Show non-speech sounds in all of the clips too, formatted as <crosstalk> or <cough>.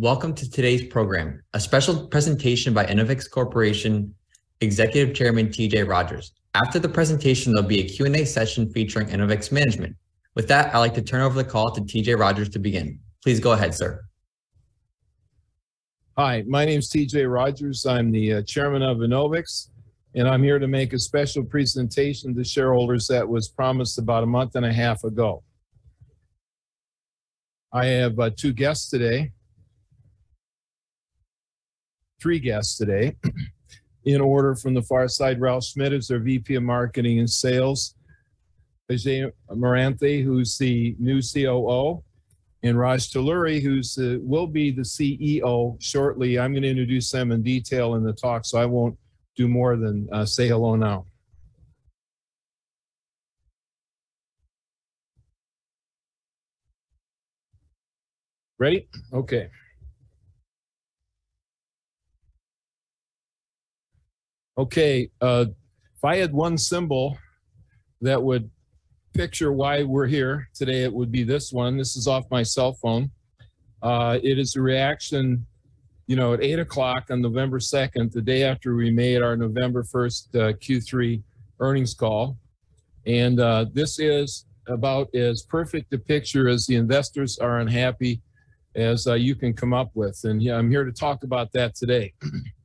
Welcome to today's program, a special presentation by Enovix Corporation Executive Chairman TJ Rodgers. After the presentation, there'll be a Q&A session featuring Enovix management. With that, I'd like to turn over the call to TJ Rodgers to begin. Please go ahead, sir. Hi, my name is TJ Rodgers. I'm the uh, chairman of Enovix, and I'm here to make a special presentation to shareholders that was promised about a month and a half ago. I have uh, two guests today, three guests today, <clears throat> in order from the far side. Ralph Schmidt is their VP of Marketing and Sales. Ajay Marathe, who's the new COO, and Raj Talluri, who's will be the CEO shortly. I'm going to introduce them in detail in the talk, so I won't do more than uh, say hello now. Ready? Okay. Okay, uh, if I had one symbol that would picture why we're here today, it would be this one. This is off my cell phone. Uh, it is a reaction, you know, at 8 o'clock on November 2nd, the day after we made our November 1st uh, Q3 earnings call. And uh, this is about as perfect a picture as the investors are unhappy as uh, you can come up with. And yeah, I'm here to talk about that today. <clears throat>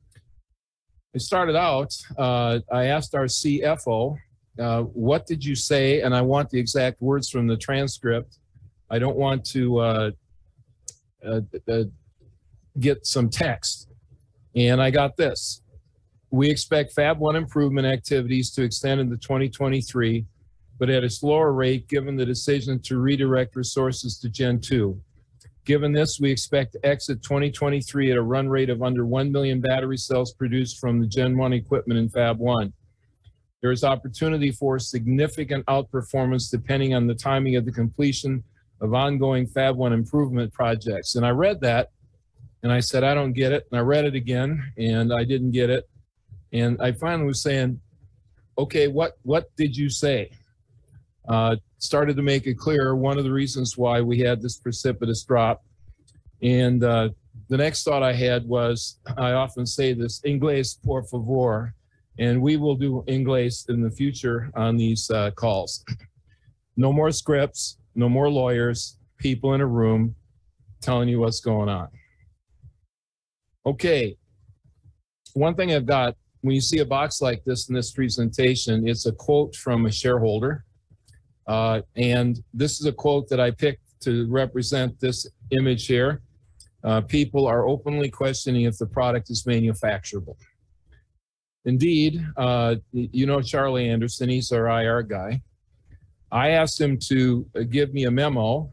I started out, uh, I asked our CFO, uh, what did you say? And I want the exact words from the transcript. I don't want to uh, uh, uh, get some text. And I got this. We expect Fab 1 improvement activities to extend into 2023, but at a slower rate given the decision to redirect resources to Gen 2. Given this, we expect to exit 2023 at a run rate of under 1 million battery cells produced from the Gen 1 equipment in Fab 1. There is opportunity for significant outperformance depending on the timing of the completion of ongoing Fab 1 improvement projects. And I read that and I said, I don't get it. And I read it again and I didn't get it. And I finally was saying, okay, what, what did you say? Uh, started to make it clear one of the reasons why we had this precipitous drop. And uh, the next thought I had was I often say this, inglés por favor and we will do English in the future on these uh, calls. <clears throat> No more scripts, no more lawyers, people in a room telling you what's going on. Okay, one thing I've got, when you see a box like this in this presentation, it's a quote from a shareholder. Uh, and this is a quote that I picked to represent this image here. Uh, people are openly questioning if the product is manufacturable. Indeed, uh, you know Charlie Anderson, he's our IR guy. I asked him to uh, give me a memo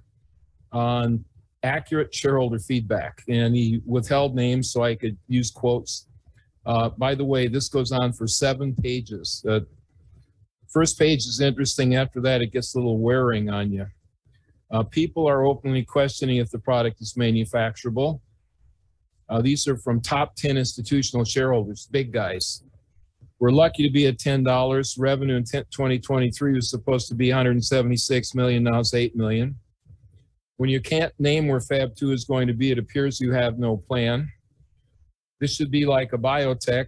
on accurate shareholder feedback, and he withheld names so I could use quotes. Uh, by the way, this goes on for seven pages. First page is interesting. After that, it gets a little wearing on you. Uh, people are openly questioning if the product is manufacturable. Uh, these are from top 10 institutional shareholders, big guys. We're lucky to be at $10. Revenue in 2023 was supposed to be 176 million, now it's 8 million. When you can't name where Fab 2 is going to be, it appears you have no plan. This should be like a biotech.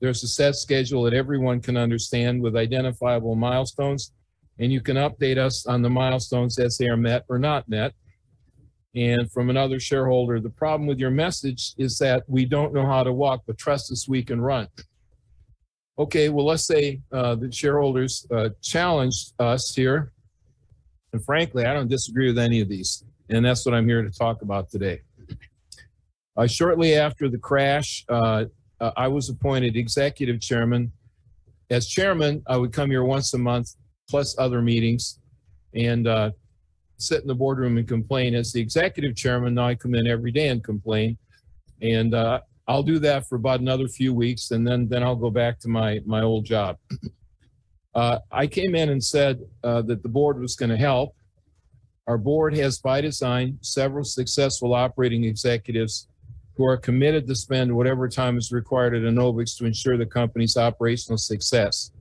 There's a set schedule that everyone can understand with identifiable milestones, and you can update us on the milestones as they are met or not met. And from another shareholder, the problem with your message is that we don't know how to walk, but trust us, we can run okay, well, let's say uh, the shareholders uh, challenged us here. And frankly, I don't disagree with any of these. And that's what I'm here to talk about today. Uh, shortly after the crash, uh, uh, I was appointed executive chairman. As chairman, I would come here once a month, plus other meetings, and uh, sit in the boardroom and complain. As the executive chairman, now I come in every day and complain. And I'll do that for about another few weeks, and then then I'll go back to my my old job. <clears throat> Uh, I came in and said uh, that the board was going to help. Our board has, by design, several successful operating executives who are committed to spend whatever time is required at Enovix to ensure the company's operational success.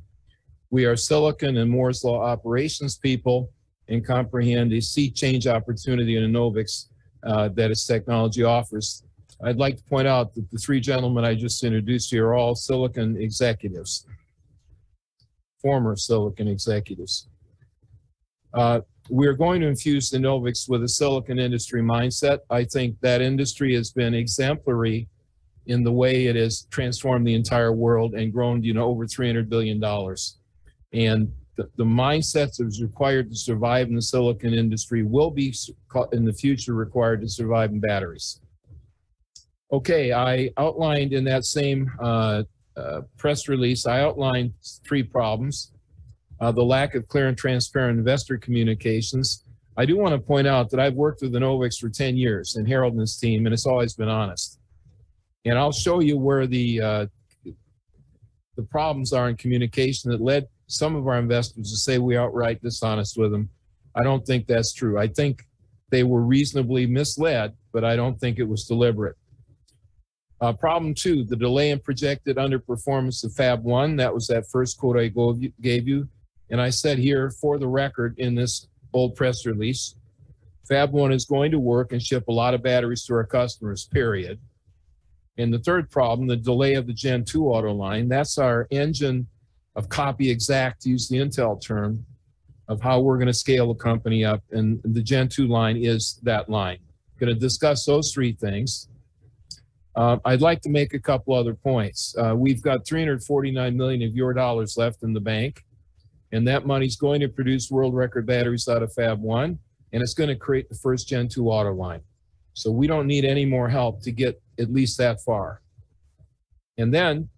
We are Silicon and Moore's Law operations people and comprehend a sea change opportunity in Enovix uh, that its technology offers I'd like to point out that the three gentlemen I just introduced you are all Silicon executives, former Silicon executives. Uh, we're going to infuse Enovix with a silicon industry mindset. I think that industry has been exemplary in the way it has transformed the entire world and grown, you know, over $300 billion. And the, the mindset that is required to survive in the silicon industry will be in the future required to survive in batteries. Okay, I outlined in that same uh, uh, press release, I outlined three problems. Uh, the lack of clear and transparent investor communications. I do want to point out that I've worked with Enovix for 10 years and Harold and his team, and it's always been honest. And I'll show you where the uh, the problems are in communication that led some of our investors to say we outright dishonest with them. I don't think that's true. I think they were reasonably misled, but I don't think it was deliberate. Uh, problem two, the delay in projected underperformance of Fab One. That was that first quote I gave you. And I said here for the record in this old press release, Fab One is going to work and ship a lot of batteries to our customers, period. And the third problem, the delay of the Gen 2 auto line, that's our engine of copy exact, to use the Intel term, of how we're going to scale the company up. And the Gen 2 line is that line. Going to discuss those three things. Uh, I'd like to make a couple other points. Uh, we've got 349 million of your dollars left in the bank, and that money's going to produce world record batteries out of Fab 1, and it's going to create the first Gen 2 auto line. So we don't need any more help to get at least that far. And then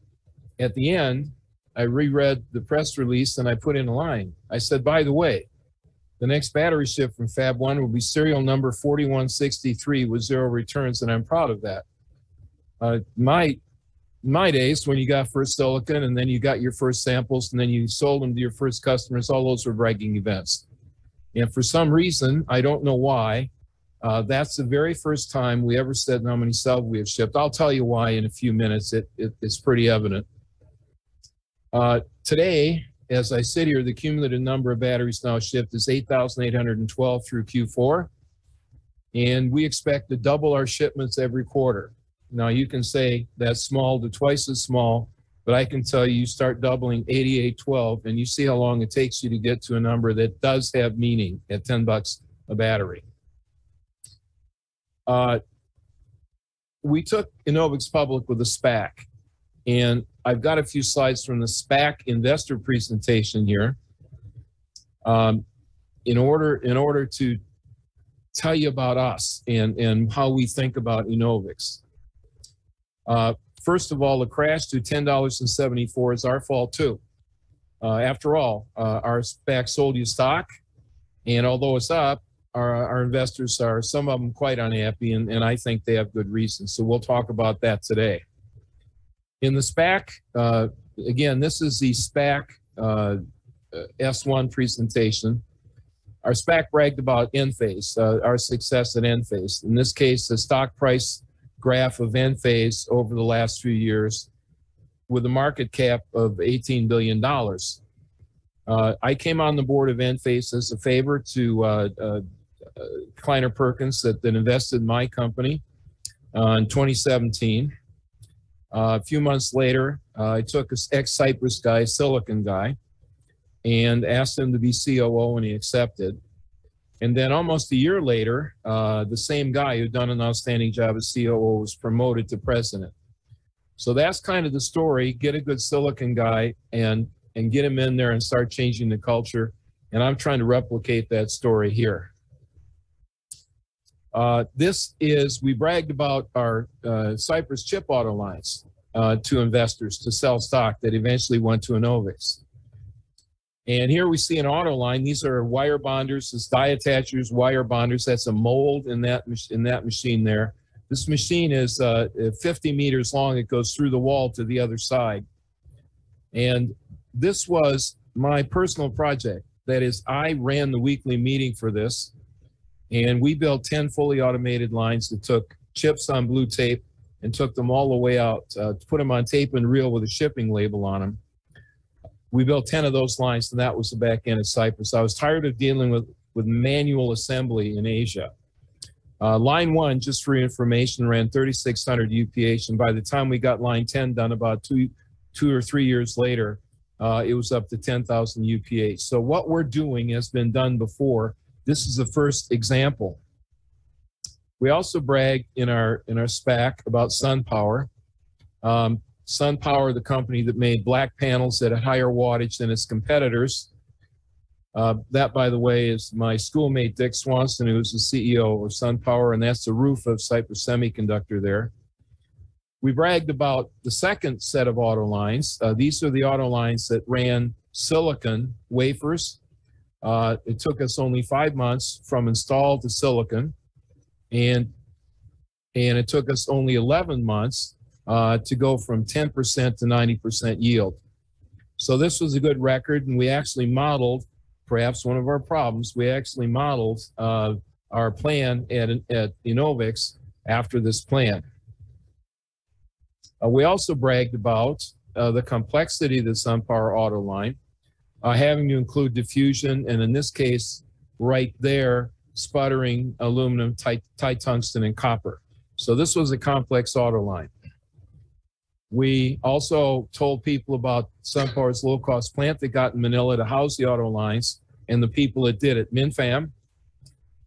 at the end, I reread the press release and I put in a line. I said, by the way, the next battery ship from Fab 1 will be serial number 4163 with zero returns, and I'm proud of that. Uh, my my days when you got first silicon and then you got your first samples and then you sold them to your first customers, all those were bragging events. And for some reason, I don't know why, uh, that's the very first time we ever said how many cells we have shipped. I'll tell you why in a few minutes. It, it it's pretty evident. Uh, today, as I sit here, the cumulative number of batteries now shipped is 8,812 through Q4, and we expect to double our shipments every quarter. Now you can say that's small to twice as small, but I can tell you, you start doubling 8812, and you see how long it takes you to get to a number that does have meaning at 10 bucks a battery. Uh, we took Enovix public with a SPAC, and I've got a few slides from the SPAC investor presentation here. Um, in order, in order to tell you about us and, and how we think about Enovix. Uh, first of all, the crash to $10.74 is our fault too. Uh, after all, uh, our SPAC sold you stock, and although it's up, our, our investors are, some of them quite unhappy, and, and I think they have good reasons. So we'll talk about that today. In the SPAC, uh, again, this is the SPAC uh, S1 presentation. Our SPAC bragged about Enphase, uh, our success at Enphase. In this case, the stock price graph of Enphase over the last few years with a market cap of $18 billion. Uh, I came on the board of Enphase as a favor to uh, uh, Kleiner Perkins that, that invested in my company uh, in 2017. Uh, a few months later, uh, I took an ex-Cypress guy, Silicon guy, and asked him to be COO, and he accepted. And then almost a year later, uh, the same guy who'd done an outstanding job as COO was promoted to president. So that's kind of the story. Get a good Silicon guy and and get him in there and start changing the culture. And I'm trying to replicate that story here. Uh, this is, we bragged about our uh, Cypress chip auto lines uh, to investors to sell stock that eventually went to Enovix. And here we see an auto line. These are wire bonders, this die attachers, wire bonders. That's a mold in that, in that machine there. This machine is uh, 50 meters long. It goes through the wall to the other side. And this was my personal project. That is, I ran the weekly meeting for this, and we built 10 fully automated lines that took chips on blue tape and took them all the way out, uh, put them on tape and reel with a shipping label on them. We built 10 of those lines, and that was the back end of Cypress. I was tired of dealing with, with manual assembly in Asia. Uh, line one, just for information, ran 3,600 UPH, and by the time we got line 10 done, about two, two or three years later, uh, it was up to 10,000 UPH. So what we're doing has been done before. This is the first example. We also brag in our in our SPAC about SunPower. Um, SunPower, the company that made black panels at a higher wattage than its competitors. Uh, that, by the way, is my schoolmate Dick Swanson, who's the CEO of SunPower, and that's the roof of Cypress Semiconductor there. We bragged about the second set of auto lines. Uh, these are the auto lines that ran silicon wafers. Uh, it took us only five months from install to silicon, and and it took us only 11 months uh, to go from 10% to 90% yield. So this was a good record, and we actually modeled perhaps one of our problems. We actually modeled uh, our plan at, at Enovix after this plan. Uh, we also bragged about uh, the complexity of the SunPower auto line, uh, having to include diffusion, and in this case, right there, sputtering aluminum, tight, tight tungsten, and copper. So this was a complex auto line. We also told people about SunPower's low-cost plant that got in Manila to house the auto lines and the people that did it. Min Pham,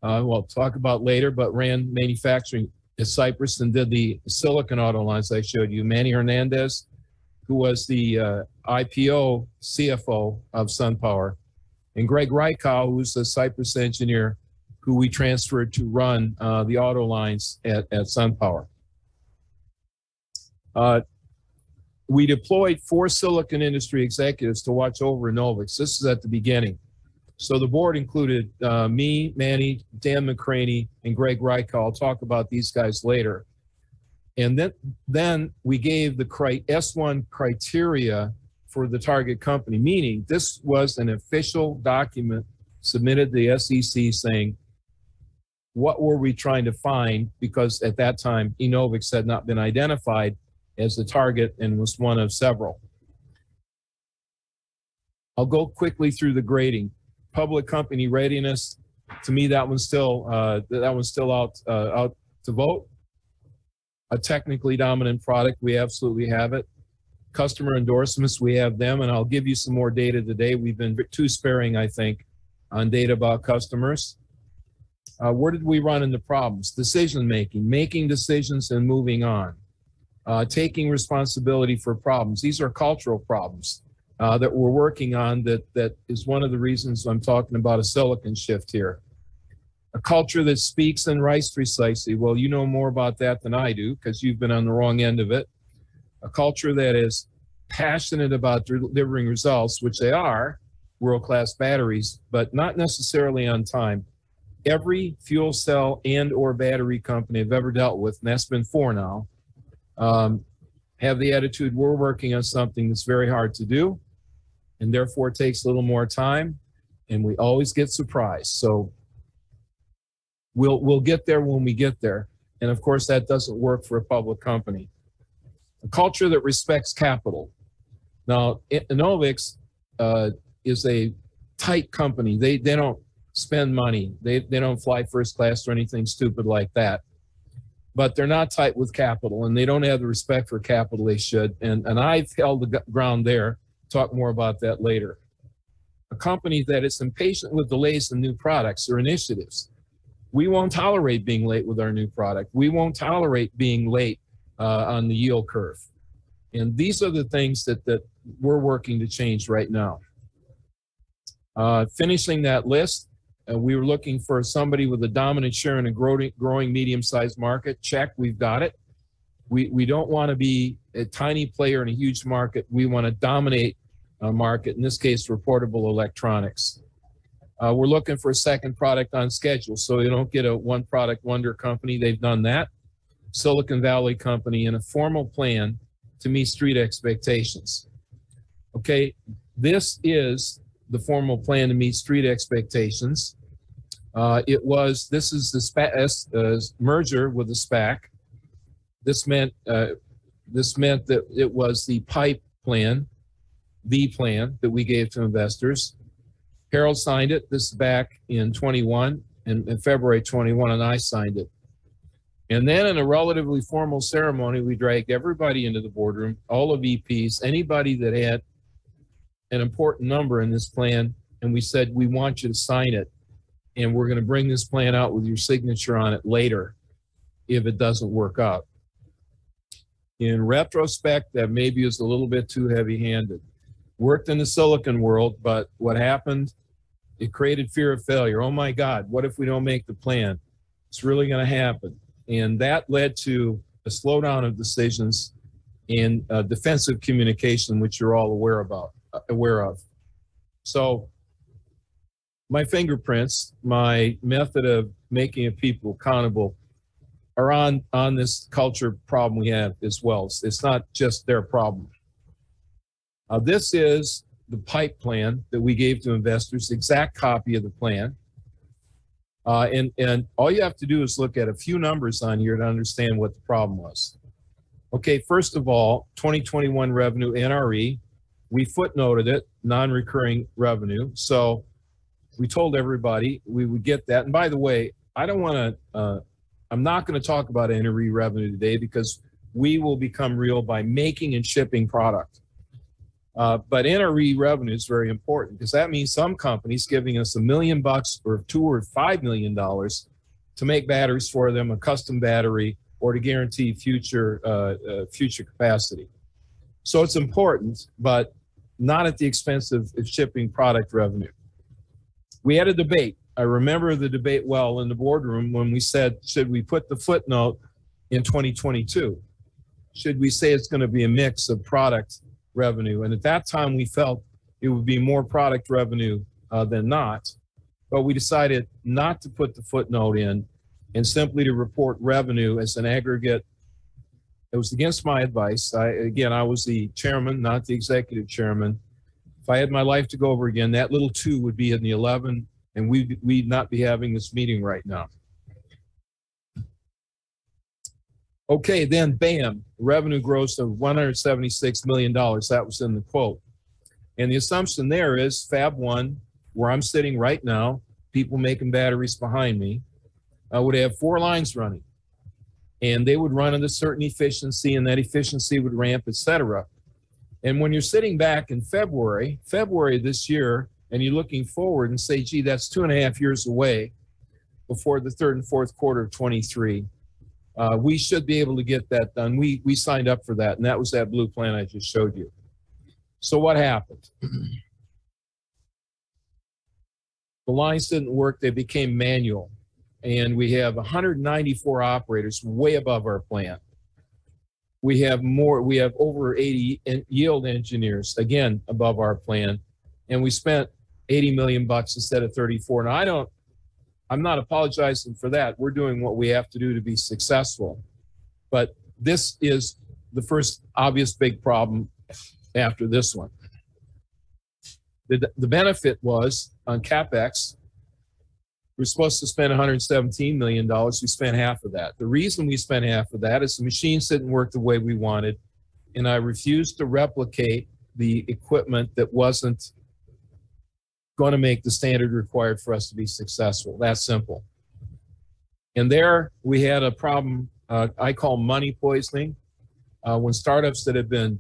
uh, we'll talk about later, but ran manufacturing at Cypress and did the silicon auto lines I showed you. Manny Hernandez, who was the uh, IPO CFO of SunPower, and Greg Reichow, who's a Cypress engineer who we transferred to run uh, the auto lines at, at SunPower. Uh, we deployed four silicon industry executives to watch over Enovix. This is at the beginning. So the board included uh, me, Manny, Dan McCranie, and Greg Reichow. I'll talk about these guys later. And then, then we gave the S1 criteria for the target company, meaning this was an official document submitted to the SEC saying, what were we trying to find? Because at that time, Enovix had not been identified as the target and was one of several. I'll go quickly through the grading. Public company readiness, to me, that one's still uh, that one's still out uh, out to vote. A technically dominant product, we absolutely have it. Customer endorsements, we have them, and I'll give you some more data today. We've been too sparing, I think, on data about customers. Uh, where did we run into problems? Decision making, making decisions and moving on uh, taking responsibility for problems. These are cultural problems uh, that we're working on that, that is one of the reasons I'm talking about a silicon shift here. A culture that speaks and writes precisely. Well, you know more about that than I do because you've been on the wrong end of it. A culture that is passionate about delivering results, which they are, world-class batteries, but not necessarily on time. Every fuel cell and or battery company I've ever dealt with, and that's been four now, um, have the attitude we're working on something that's very hard to do and therefore takes a little more time and we always get surprised. So we'll we'll get there when we get there. And of course that doesn't work for a public company. A culture that respects capital. Now Enovix uh, is a tight company. They they don't spend money. They they don't fly first class or anything stupid like that but they're not tight with capital and they don't have the respect for capital they should. And, and I've held the ground there. Talk more about that later. A company that is impatient with delays in new products or initiatives. We won't tolerate being late with our new product. We won't tolerate being late uh, on the yield curve. And these are the things that, that we're working to change right now. Uh, finishing that list, uh, we were looking for somebody with a dominant share in a growing, growing medium-sized market. Check, we've got it. We, we don't want to be a tiny player in a huge market. We want to dominate a market, in this case, reportable electronics. Uh, we're looking for a second product on schedule, so you don't get a one product wonder company. They've done that. Silicon Valley company and a formal plan to meet street expectations. Okay, this is the formal plan to meet street expectations. Uh, it was, this is the SPAC, merger with the SPAC. This meant, uh, this meant that it was the pipe plan, the plan that we gave to investors. Harold signed it. This is back in 21, in, in February 21, and I signed it. And then in a relatively formal ceremony, we dragged everybody into the boardroom, all the VPs, anybody that had an important number in this plan, and we said, we want you to sign it. And we're going to bring this plan out with your signature on it later if it doesn't work out. In retrospect, that maybe is a little bit too heavy-handed. Worked in the silicon world, but what happened? It created fear of failure. Oh my God, what if we don't make the plan? It's really going to happen. And that led to a slowdown of decisions and uh, defensive communication, which you're all aware about, aware of. So my fingerprints, my method of making people accountable are on, on this culture problem we have as well. It's, it's not just their problem. Uh, this is the pipe plan that we gave to investors, exact copy of the plan. Uh, and, and all you have to do is look at a few numbers on here to understand what the problem was. Okay, first of all, 2021 revenue NRE, we footnoted it, non-recurring revenue. So we told everybody we would get that. And by the way, I don't want to, uh, I'm not going to talk about NRE revenue today because we will become real by making and shipping product. Uh, but NRE revenue is very important because that means some companies giving us a million bucks or two or five million dollars to make batteries for them, a custom battery, or to guarantee future uh, uh, future capacity. So it's important, but not at the expense of, shipping product revenue. We had a debate. I remember the debate well in the boardroom when we said, should we put the footnote in 2022? Should we say it's going to be a mix of product revenue. And at that time, we felt it would be more product revenue uh, than not. But we decided not to put the footnote in and simply to report revenue as an aggregate. It was against my advice. I, again, I was the chairman, not the executive chairman. If I had my life to go over again, that little two would be in the 11, and we'd, we'd not be having this meeting right now. Okay, then bam, revenue grows to $176 million. That was in the quote. And the assumption there is Fab 1, where I'm sitting right now, people making batteries behind me, I would have four lines running. And they would run at a certain efficiency, and that efficiency would ramp, etc. And when you're sitting back in February, February this year, and you're looking forward and say, gee, that's two and a half years away before the third and fourth quarter of 23 uh, we should be able to get that done. We, we signed up for that, and that was that blue plan I just showed you. So what happened? <clears throat> the lines didn't work. They became manual. And we have 194 operators way above our plan. We have more, we have over 80 yield engineers, again, above our plan. And we spent 80 million bucks instead of 34. Now, I don't, I'm not apologizing for that. We're doing what we have to do to be successful. But this is the first obvious big problem after this one. The, the benefit was on CapEx, we're supposed to spend $117 million. We spent half of that. The reason we spent half of that is the machines didn't work the way we wanted, and I refused to replicate the equipment that wasn't going to make the standard required for us to be successful. That's simple. And there we had a problem uh, I call money poisoning. Uh, when startups that have been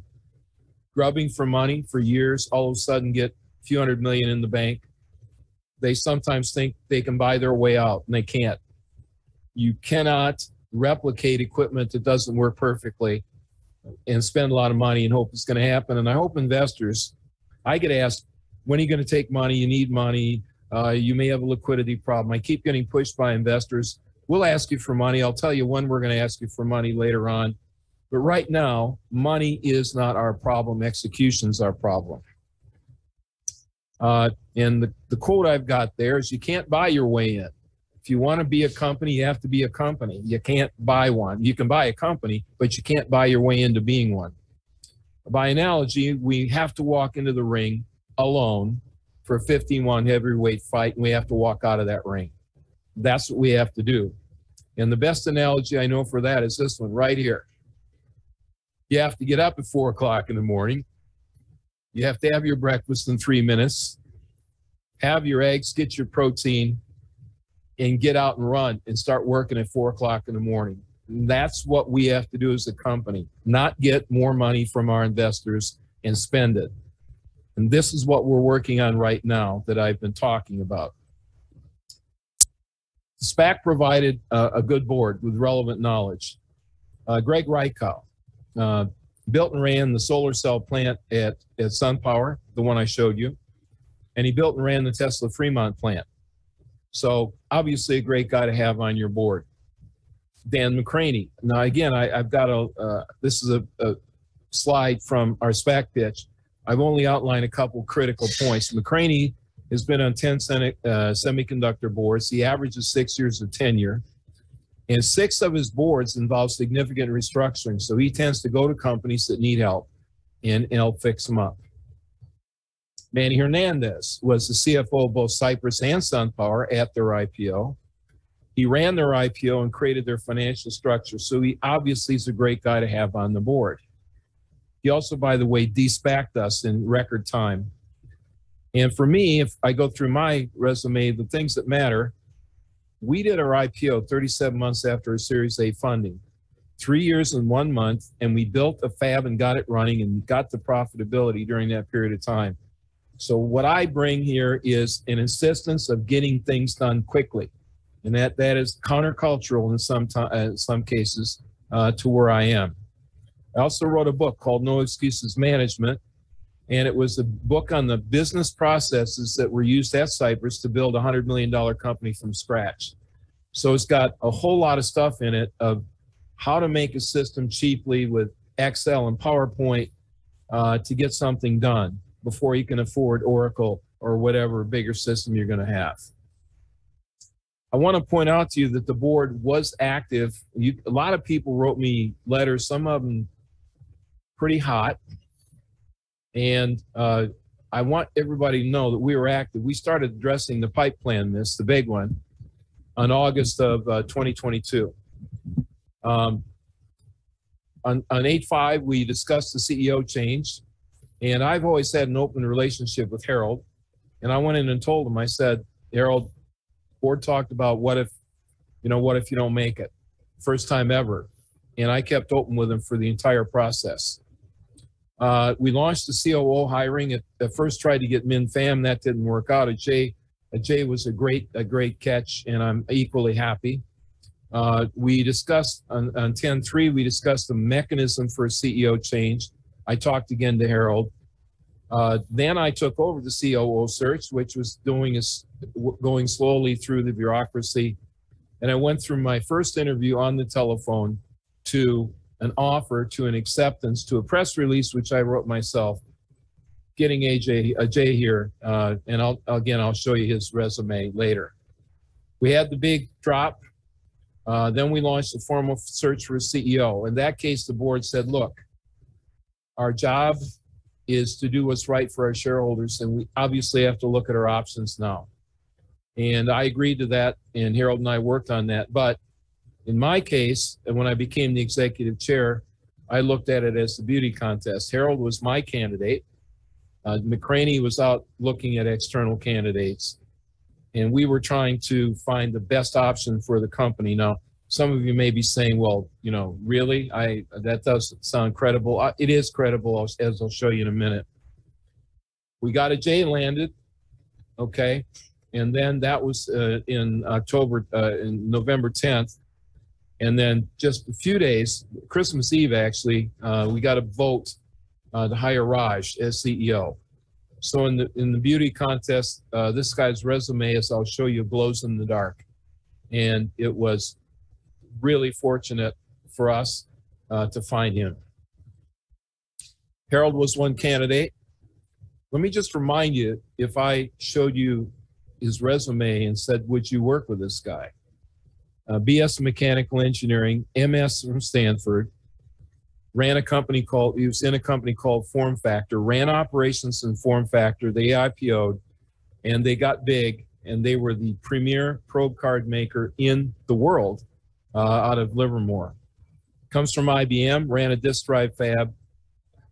grubbing for money for years all of a sudden get a few hundred million in the bank, they sometimes think they can buy their way out, and they can't. You cannot replicate equipment that doesn't work perfectly and spend a lot of money and hope it's going to happen. And I hope investors, I get asked when are you going to take money? You need money. Uh, you may have a liquidity problem. I keep getting pushed by investors. We'll ask you for money. I'll tell you when we're going to ask you for money later on. But right now, money is not our problem. Execution's our problem. Uh, and the, the quote I've got there is you can't buy your way in. If you want to be a company, you have to be a company. You can't buy one. You can buy a company, but you can't buy your way into being one. By analogy, we have to walk into the ring alone for a 51 heavyweight fight and we have to walk out of that ring. That's what we have to do. And the best analogy I know for that is this one right here. You have to get up at four o'clock in the morning. You have to have your breakfast in three minutes, have your eggs, get your protein, and get out and run and start working at four o'clock in the morning. that's what we have to do as a company, not get more money from our investors and spend it. And this is what we're working on right now that I've been talking about. SPAC provided uh, a good board with relevant knowledge. Uh, Greg Reichow uh, built and ran the solar cell plant at, at SunPower, the one I showed you, and he built and ran the Tesla Fremont plant. So obviously a great guy to have on your board. Dan McCranie. Now again, I, have got a. Uh, this is a, a, slide from our SPAC pitch. I've only outlined a couple critical points. McCranie has been on 10 Senate, uh, semiconductor boards. He averages six years of tenure. And six of his boards involve significant restructuring. So he tends to go to companies that need help and, and help fix them up. Manny Hernandez was the CFO of both Cypress and SunPower at their IPO. He ran their IPO and created their financial structure. So he obviously is a great guy to have on the board. He also, by the way, despacked us in record time. And for me, if I go through my resume, the things that matter, we did our IPO 37 months after a Series A funding, three years and one month, and we built a fab and got it running and got the profitability during that period of time. So what I bring here is an insistence of getting things done quickly and that that is countercultural in some time, uh, some cases uh, to where I am. I also wrote a book called No Excuses Management, and it was a book on the business processes that were used at Cypress to build a hundred million dollar company from scratch. So it's got a whole lot of stuff in it of how to make a system cheaply with Excel and PowerPoint uh, to get something done before you can afford Oracle or whatever bigger system you're going to have. I want to point out to you that the board was active. You, a lot of people wrote me letters, some of them pretty hot. And uh, I want everybody to know that we were active. We started addressing the pipe plan, this, the big one, on August of uh, 2022. Um, on, on 8-5, we discussed the CEO change. And I've always had an open relationship with Harold. And I went in and told him, I said, Harold, board talked about what if, you know, what if you don't make it? First time ever. And I kept open with him for the entire process. Uh, we launched the COO hiring. At, at first tried to get Min Pham. That didn't work out. Ajay, Ajay was a great, a great catch, and I'm equally happy. Uh, we discussed on, on 10-3, we discussed the mechanism for a CEO change. I talked again to Harold. Uh, then I took over the COO search, which was doing is going slowly through the bureaucracy. And I went through my first interview on the telephone to an offer to an acceptance to a press release, which I wrote myself, getting AJ, Ajay here. Uh, and I'll, again, I'll show you his resume later. We had the big drop. Uh, then we launched a formal search for a CEO. In that case, the board said, look, our job is to do what's right for our shareholders, and we obviously have to look at our options now. And I agreed to that, and Harold and I worked on that. But in my case, and when I became the executive chair, I looked at it as the beauty contest. Harold was my candidate. Uh, McCranie was out looking at external candidates, and we were trying to find the best option for the company. Now, some of you may be saying, well, you know, really? I that does sound credible. Uh, it is credible, as I'll show you in a minute. We got Ajay landed, okay, and then that was uh, in October, uh, in November 10th, and then just a few days, Christmas Eve actually, uh, we got a vote uh, to hire Raj as CEO. So in the in the beauty contest, uh, this guy's resume, as I'll show you, glows in the dark, and it was really fortunate for us uh, to find him. Harold was one candidate. Let me just remind you if I showed you his resume and said, Would you work with this guy? Uh, BS Mechanical Engineering, MS from Stanford, ran a company called, he was in a company called FormFactor, ran operations in FormFactor. They IPO'd and they got big and they were the premier probe card maker in the world uh, out of Livermore. Comes from IBM, ran a disk drive fab,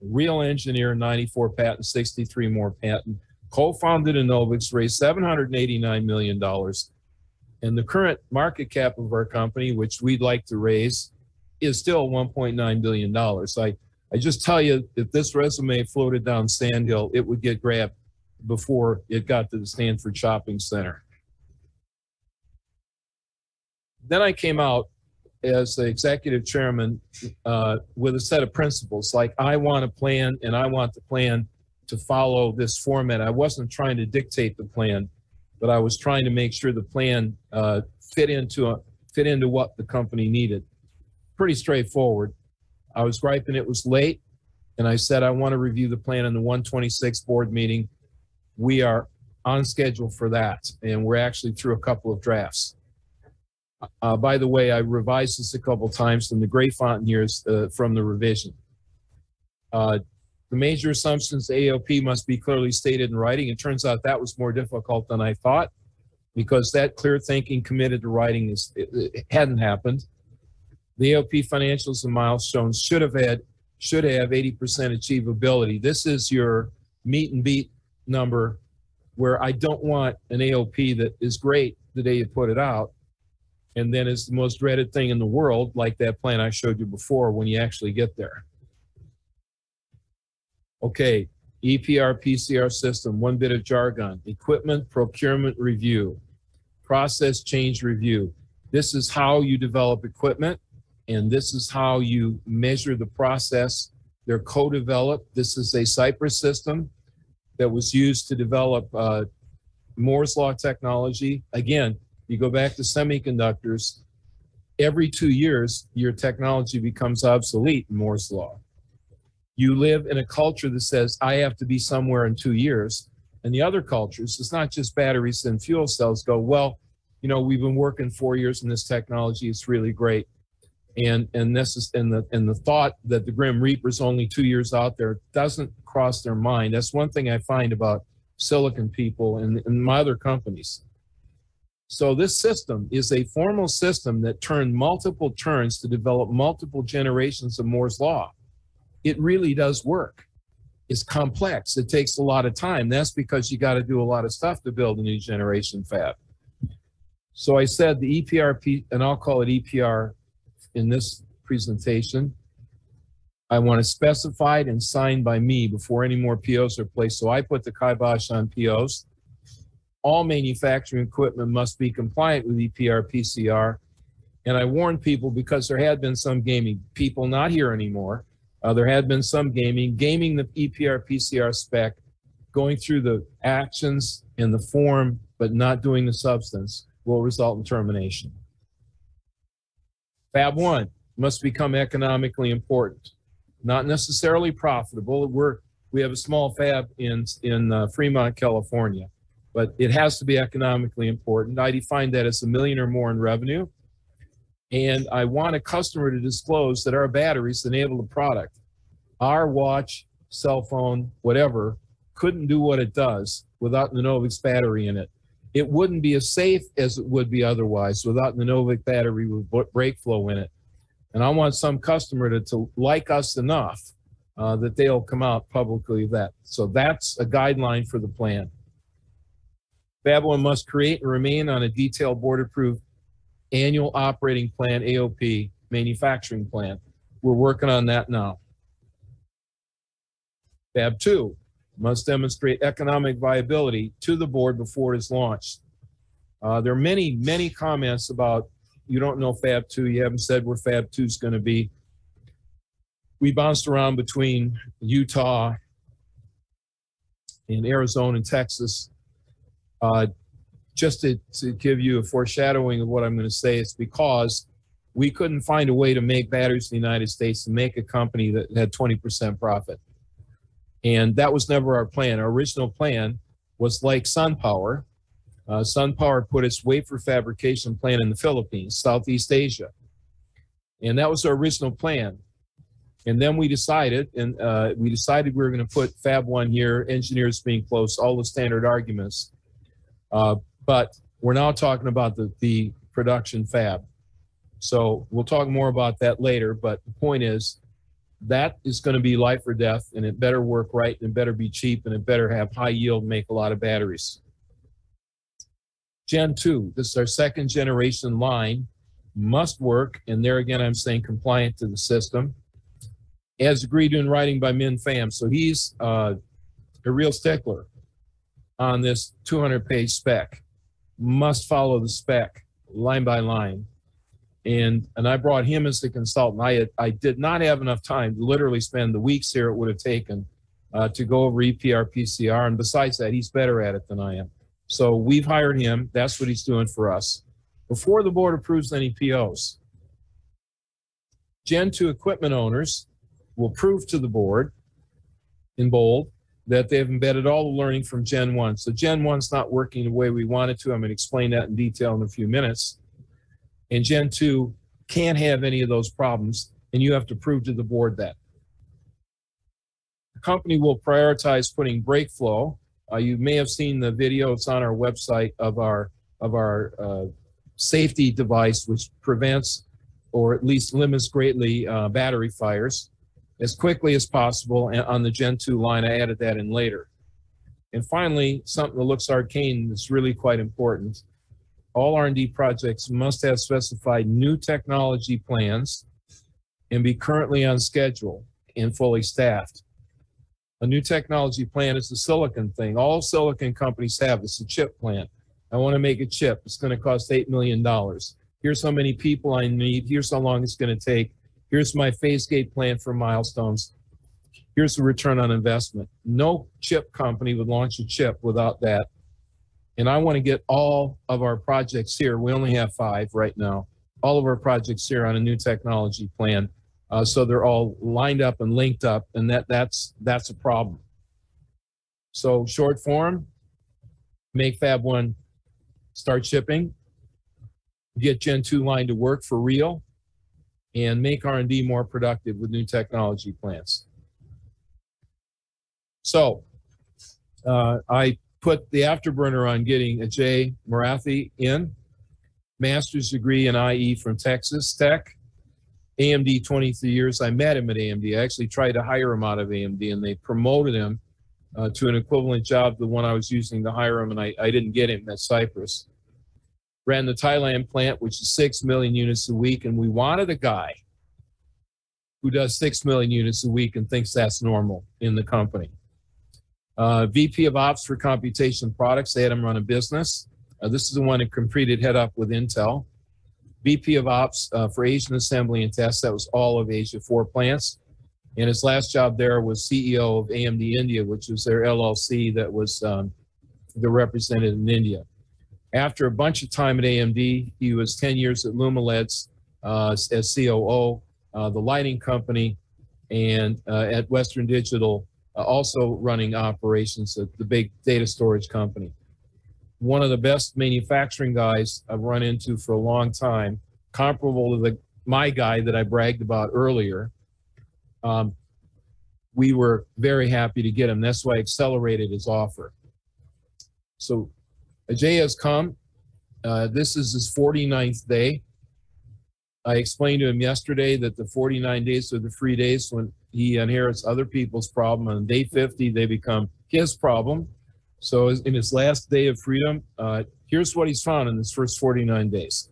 real engineer, 94 patent, 63 more patent, co-founded Enovix, raised $789 million. And the current market cap of our company, which we'd like to raise, is still $1.9 billion. I, I just tell you, if this resume floated down Sand Hill, it would get grabbed before it got to the Stanford Shopping Center. Then I came out as the executive chairman uh, with a set of principles, like I want a plan and I want the plan to follow this format. I wasn't trying to dictate the plan, but I was trying to make sure the plan uh, fit into a, fit into what the company needed. Pretty straightforward. I was griping it was late, and I said I want to review the plan in the 126 board meeting. We are on schedule for that, and we're actually through a couple of drafts. Uh, by the way, I revised this a couple times, from the gray font here is uh, from the revision. Uh, the major assumptions AOP must be clearly stated in writing. It turns out that was more difficult than I thought because that clear thinking committed to writing is it, it hadn't happened. The AOP financials and milestones should have had should have 80% achievability. This is your meet and beat number where I don't want an AOP that is great the day you put it out and then it's the most dreaded thing in the world, like that plan I showed you before when you actually get there. Okay, EPR PCR system, one bit of jargon, equipment procurement review, process change review. This is how you develop equipment and this is how you measure the process. They're co-developed. This is a Cypress system that was used to develop uh, Moore's law technology. Again, you go back to semiconductors, every two years, your technology becomes obsolete in Moore's law. You live in a culture that says, I have to be somewhere in two years. And the other cultures, it's not just batteries and fuel cells, go, well, you know, we've been working four years in this technology, it's really great. And and this is and the and the thought that the Grim Reaper's only two years out there doesn't cross their mind. That's one thing I find about silicon people and, and my other companies so this system is a formal system that turned multiple turns to develop multiple generations of Moore's law. It really does work. It's complex. It takes a lot of time. That's because you got to do a lot of stuff to build a new generation fab. So I said the EPRP, and I'll call it EPR in this presentation. I want it specified and signed by me before any more POs are placed. So I put the kibosh on POs all manufacturing equipment must be compliant with EPR PCR. And I warned people because there had been some gaming, people not here anymore. Uh, there had been some gaming, gaming the EPR PCR spec, going through the actions in the form, but not doing the substance will result in termination. Fab one must become economically important, not necessarily profitable. We're, we have a small fab in, in uh, Fremont, California but it has to be economically important. I define that as a million or more in revenue. And I want a customer to disclose that our batteries enable the product. Our watch, cell phone, whatever, couldn't do what it does without the Enovix battery in it. It wouldn't be as safe as it would be otherwise without the Enovix battery with BrakeFlow in it. And I want some customer to, to like us enough uh, that they'll come out publicly that. So that's a guideline for the plan. Fab One must create and remain on a detailed board-approved annual operating plan, AOP, manufacturing plan. We're working on that now. Fab two must demonstrate economic viability to the board before it is launched. Uh, there are many, many comments about you don't know Fab two, you haven't said where Fab two is going to be. We bounced around between Utah and Arizona and Texas. Uh, just to, to give you a foreshadowing of what I'm going to say, it's because we couldn't find a way to make batteries in the United States and make a company that had 20% profit. And that was never our plan. Our original plan was like SunPower. Uh, SunPower put its wafer fabrication plant in the Philippines, Southeast Asia. And that was our original plan. And then we decided, and uh, we decided we were going to put Fab One here, engineers being close, all the standard arguments. Uh, but we're now talking about the, the production fab. So we'll talk more about that later. But the point is, that is going to be life or death, and it better work right, and it better be cheap, and it better have high yield, make a lot of batteries. Gen 2, this is our second generation line. must work, and there again, I'm saying compliant to the system, as agreed in writing by Min Pham. So he's uh, a real stickler on this 200-page spec. Must follow the spec line by line. And and I brought him as the consultant. I had, I did not have enough time to literally spend the weeks here it would have taken uh, to go over EPR PCR. And besides that, he's better at it than I am. So we've hired him. That's what he's doing for us. Before the board approves any POs, Gen 2 equipment owners will prove to the board in bold that they've embedded all the learning from Gen 1. So Gen 1's not working the way we want it to. I'm going to explain that in detail in a few minutes. And Gen 2 can't have any of those problems, and you have to prove to the board that. The company will prioritize putting BrakeFlow. Uh, you may have seen the video, it's on our website of our of our uh, safety device, which prevents or at least limits greatly uh, battery fires as quickly as possible. And on the Gen 2 line, I added that in later. And finally, something that looks arcane that's really quite important. All R&D projects must have specified new technology plans and be currently on schedule and fully staffed. A new technology plan is the silicon thing. All silicon companies have. It's a chip plant. I want to make a chip. It's going to cost $8 million. Here's how many people I need. Here's how long it's going to take. Here's my phase gate plan for milestones. Here's the return on investment. No chip company would launch a chip without that. And I want to get all of our projects here. We only have five right now. All of our projects here on a new technology plan. Uh, so they're all lined up and linked up, and that that's that's a problem. So short form, make Fab One start shipping, get Gen 2 line to work for real, and make R&D more productive with new technology plants. So uh, I put the afterburner on getting Ajay Marathe in, master's degree in IE from Texas Tech, AMD 23 years. I met him at AMD. I actually tried to hire him out of AMD, and they promoted him uh, to an equivalent job, the one I was using to hire him, and I, I didn't get him at Cypress. Ran the Thailand plant, which is 6 million units a week, and we wanted a guy who does 6 million units a week and thinks that's normal in the company. Uh, VP of Ops for Computation Products, they had him run a business. Uh, this is the one that completed head up with Intel. VP of Ops uh, for Asian Assembly and Test, that was all of Asia, four plants. And his last job there was CEO of AMD India, which was their LLC that was um, the represented in India. After a bunch of time at AMD, he was 10 years at Lumileds uh, as COO, uh, the lighting company, and uh, at Western Digital, uh, also running operations at the big data storage company. One of the best manufacturing guys I've run into for a long time, comparable to the my guy that I bragged about earlier. Um, we were very happy to get him. That's why I accelerated his offer. So Ajay has come. Uh, this is his 49th day. I explained to him yesterday that the 49 days are the free days when he inherits other people's problem. On day 50, they become his problem. So in his last day of freedom, uh, here's what he's found in his first 49 days.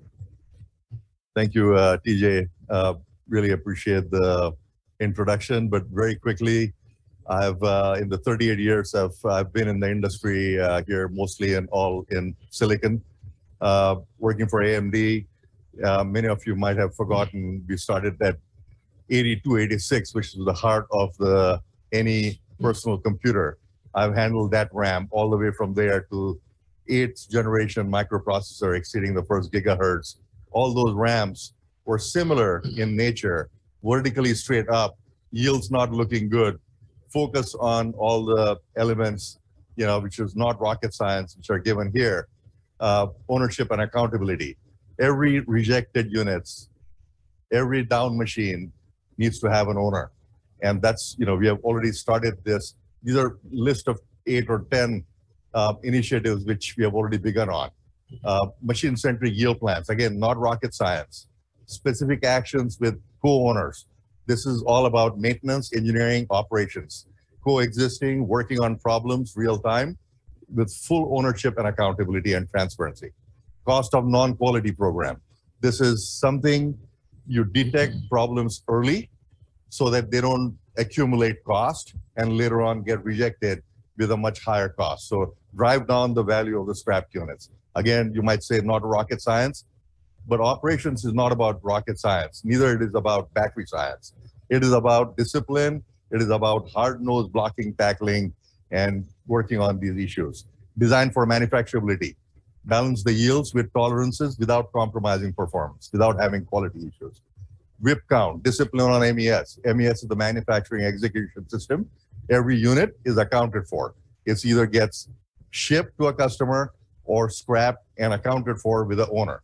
Thank you, uh, TJ. Uh, really appreciate the introduction, but very quickly, I've uh, in the 38 years I've I've been in the industry uh, here, mostly and all in silicon, uh, working for AMD. Uh, many of you might have forgotten we started at 8286, which is the heart of the any personal computer. I've handled that ramp all the way from there to eighth generation microprocessor exceeding the first gigahertz. All those ramps were similar in nature, vertically straight up, yields not looking good, focus on all the elements, you know, which is not rocket science, which are given here, uh, ownership and accountability. Every rejected units, every down machine needs to have an owner. And that's, you know, we have already started this. These are list of eight or 10 uh, initiatives which we have already begun on. Uh, machine-centric yield plans, again, not rocket science. Specific actions with co-owners. This is all about maintenance, engineering, operations, coexisting, working on problems real time with full ownership and accountability and transparency. Cost of non-quality program. This is something you detect problems early so that they don't accumulate cost and later on get rejected with a much higher cost. So drive down the value of the scrap units. Again, you might say not rocket science, but operations is not about rocket science. Neither it is about battery science. It is about discipline. It is about hard-nosed blocking, tackling, and working on these issues. Design for manufacturability. Balance the yields with tolerances without compromising performance, without having quality issues. WIP count, discipline on MES. MES is the manufacturing execution system. Every unit is accounted for. It's either gets shipped to a customer or scrapped and accounted for with the owner.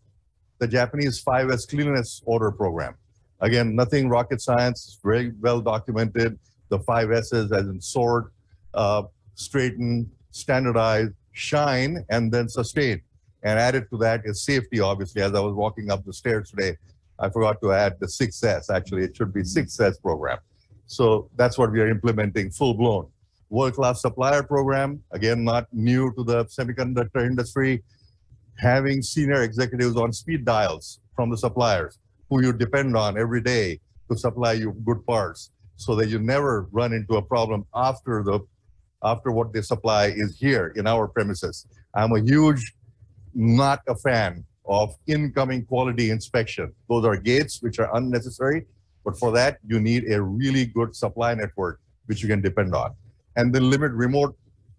The Japanese 5S cleanliness order program. Again, nothing rocket science, very well documented. The five S's as in sort, uh, straighten, standardize, shine, and then sustain. And added to that is safety, obviously. As I was walking up the stairs today, I forgot to add the 6S. Actually, it should be 6S program. So that's what we are implementing full blown. World class supplier program, again, not new to the semiconductor industry. Having senior executives on speed dials from the suppliers who you depend on every day to supply you good parts so that you never run into a problem after the after what they supply is here in our premises. I'm a huge not a fan of incoming quality inspection. Those are gates which are unnecessary, but for that you need a really good supply network which you can depend on. And then limit remote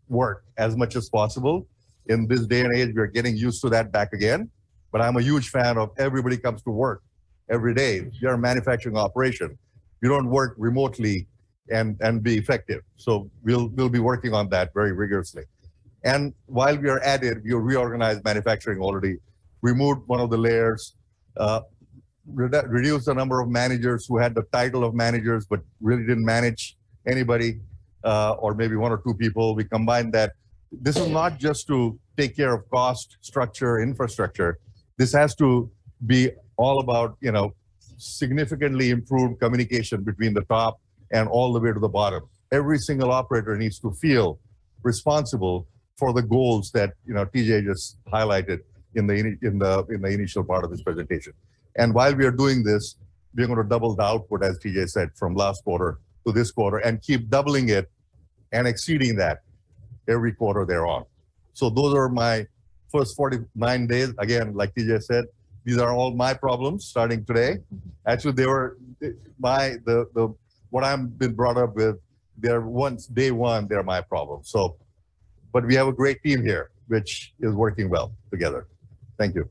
work as much as possible. In this day and age, we're getting used to that back again. But I'm a huge fan of everybody comes to work every day. You're a manufacturing operation. You don't work remotely and, and be effective. So we'll, we'll be working on that very rigorously. And while we are at it, we reorganized manufacturing already, removed one of the layers, uh, redu- reduced the number of managers who had the title of managers but really didn't manage anybody, uh, or maybe one or two people. We combined that. This is not just to take care of cost, structure, infrastructure. This has to be all about, you know, significantly improved communication between the top and all the way to the bottom. Every single operator needs to feel responsible for the goals that you know TJ just highlighted in the in the in the initial part of this presentation. And while we are doing this, we're going to double the output, as TJ said, from last quarter to this quarter, and keep doubling it and exceeding that every quarter thereon. So those are my first 49 days. Again, like TJ said, these are all my problems starting today. Actually, they were my the the what I've been brought up with. They're once day one, they're my problems. So, but we have a great team here, which is working well together. Thank you.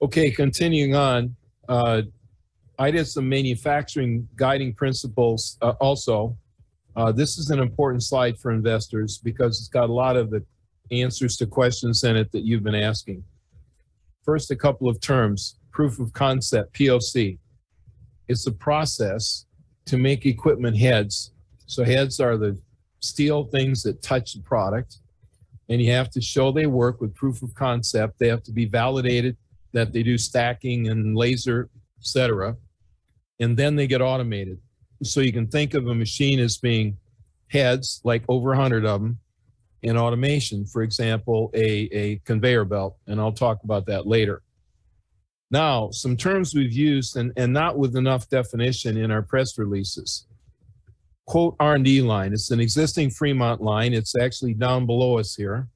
Okay, continuing on, uh, I did some manufacturing guiding principles uh, also. Uh, This is an important slide for investors because it's got a lot of the answers to questions in it that you've been asking. First, a couple of terms, proof of concept, POC. It's a process to make equipment heads. So heads are the steel things that touch the product. And you have to show they work with proof of concept. They have to be validated that they do stacking and laser, et cetera. And then they get automated. So you can think of a machine as being heads, like over a hundred of them, in automation, for example, a, a conveyor belt. And I'll talk about that later. Now, some terms we've used and, and not with enough definition in our press releases. Quote R&D line. It's an existing Fremont line. It's actually down below us here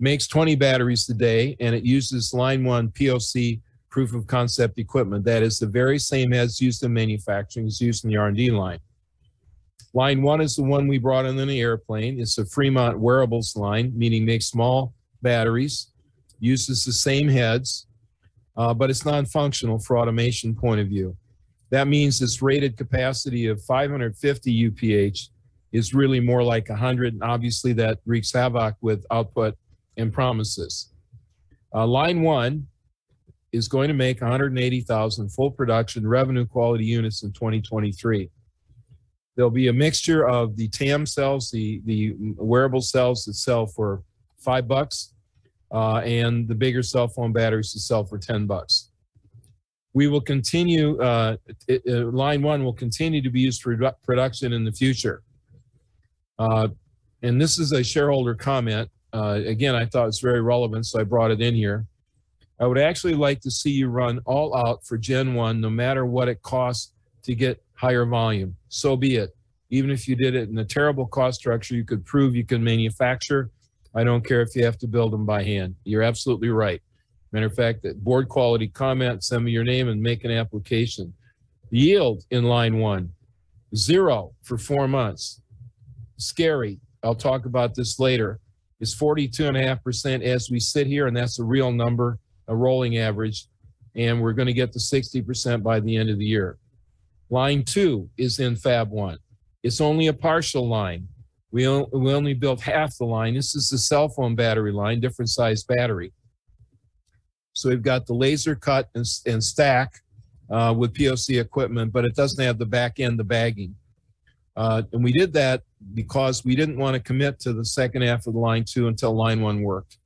makes 20 batteries a day and it uses line one POC proof of concept equipment. That is the very same as used in manufacturing is used in the R&D line. Line one is the one we brought in the airplane. It's a Fremont wearables line, meaning makes small batteries, uses the same heads, uh, but it's non-functional for automation point of view. That means its rated capacity of 550 UPH is really more like 100. And obviously that wreaks havoc with output and promises. Uh, line one is going to make 180,000 full production revenue quality units in 2023. There'll be a mixture of the TAM cells, the, the wearable cells that sell for five bucks, uh, and the bigger cell phone batteries that sell for 10 bucks. We will continue, uh, it, uh, line one will continue to be used for produ- production in the future. Uh, and this is a shareholder comment uh, again, I thought it's very relevant, so I brought it in here. I would actually like to see you run all out for Gen 1, no matter what it costs to get higher volume. So be it. Even if you did it in a terrible cost structure, you could prove you can manufacture. I don't care if you have to build them by hand. You're absolutely right. Matter of fact, that board quality comment, send me your name and make an application. Yield in line one, zero for four months. Scary. I'll talk about this later. Is 42.5% as we sit here, and that's a real number, a rolling average. And we're going to get to 60% by the end of the year. Line two is in Fab One. It's only a partial line. We, we only built half the line. This is the cell phone battery line, different size battery. So we've got the laser cut and, and stack uh, with POC equipment, but it doesn't have the back end, the bagging. Uh, and we did that because we didn't want to commit to the second half of the line two until line one worked.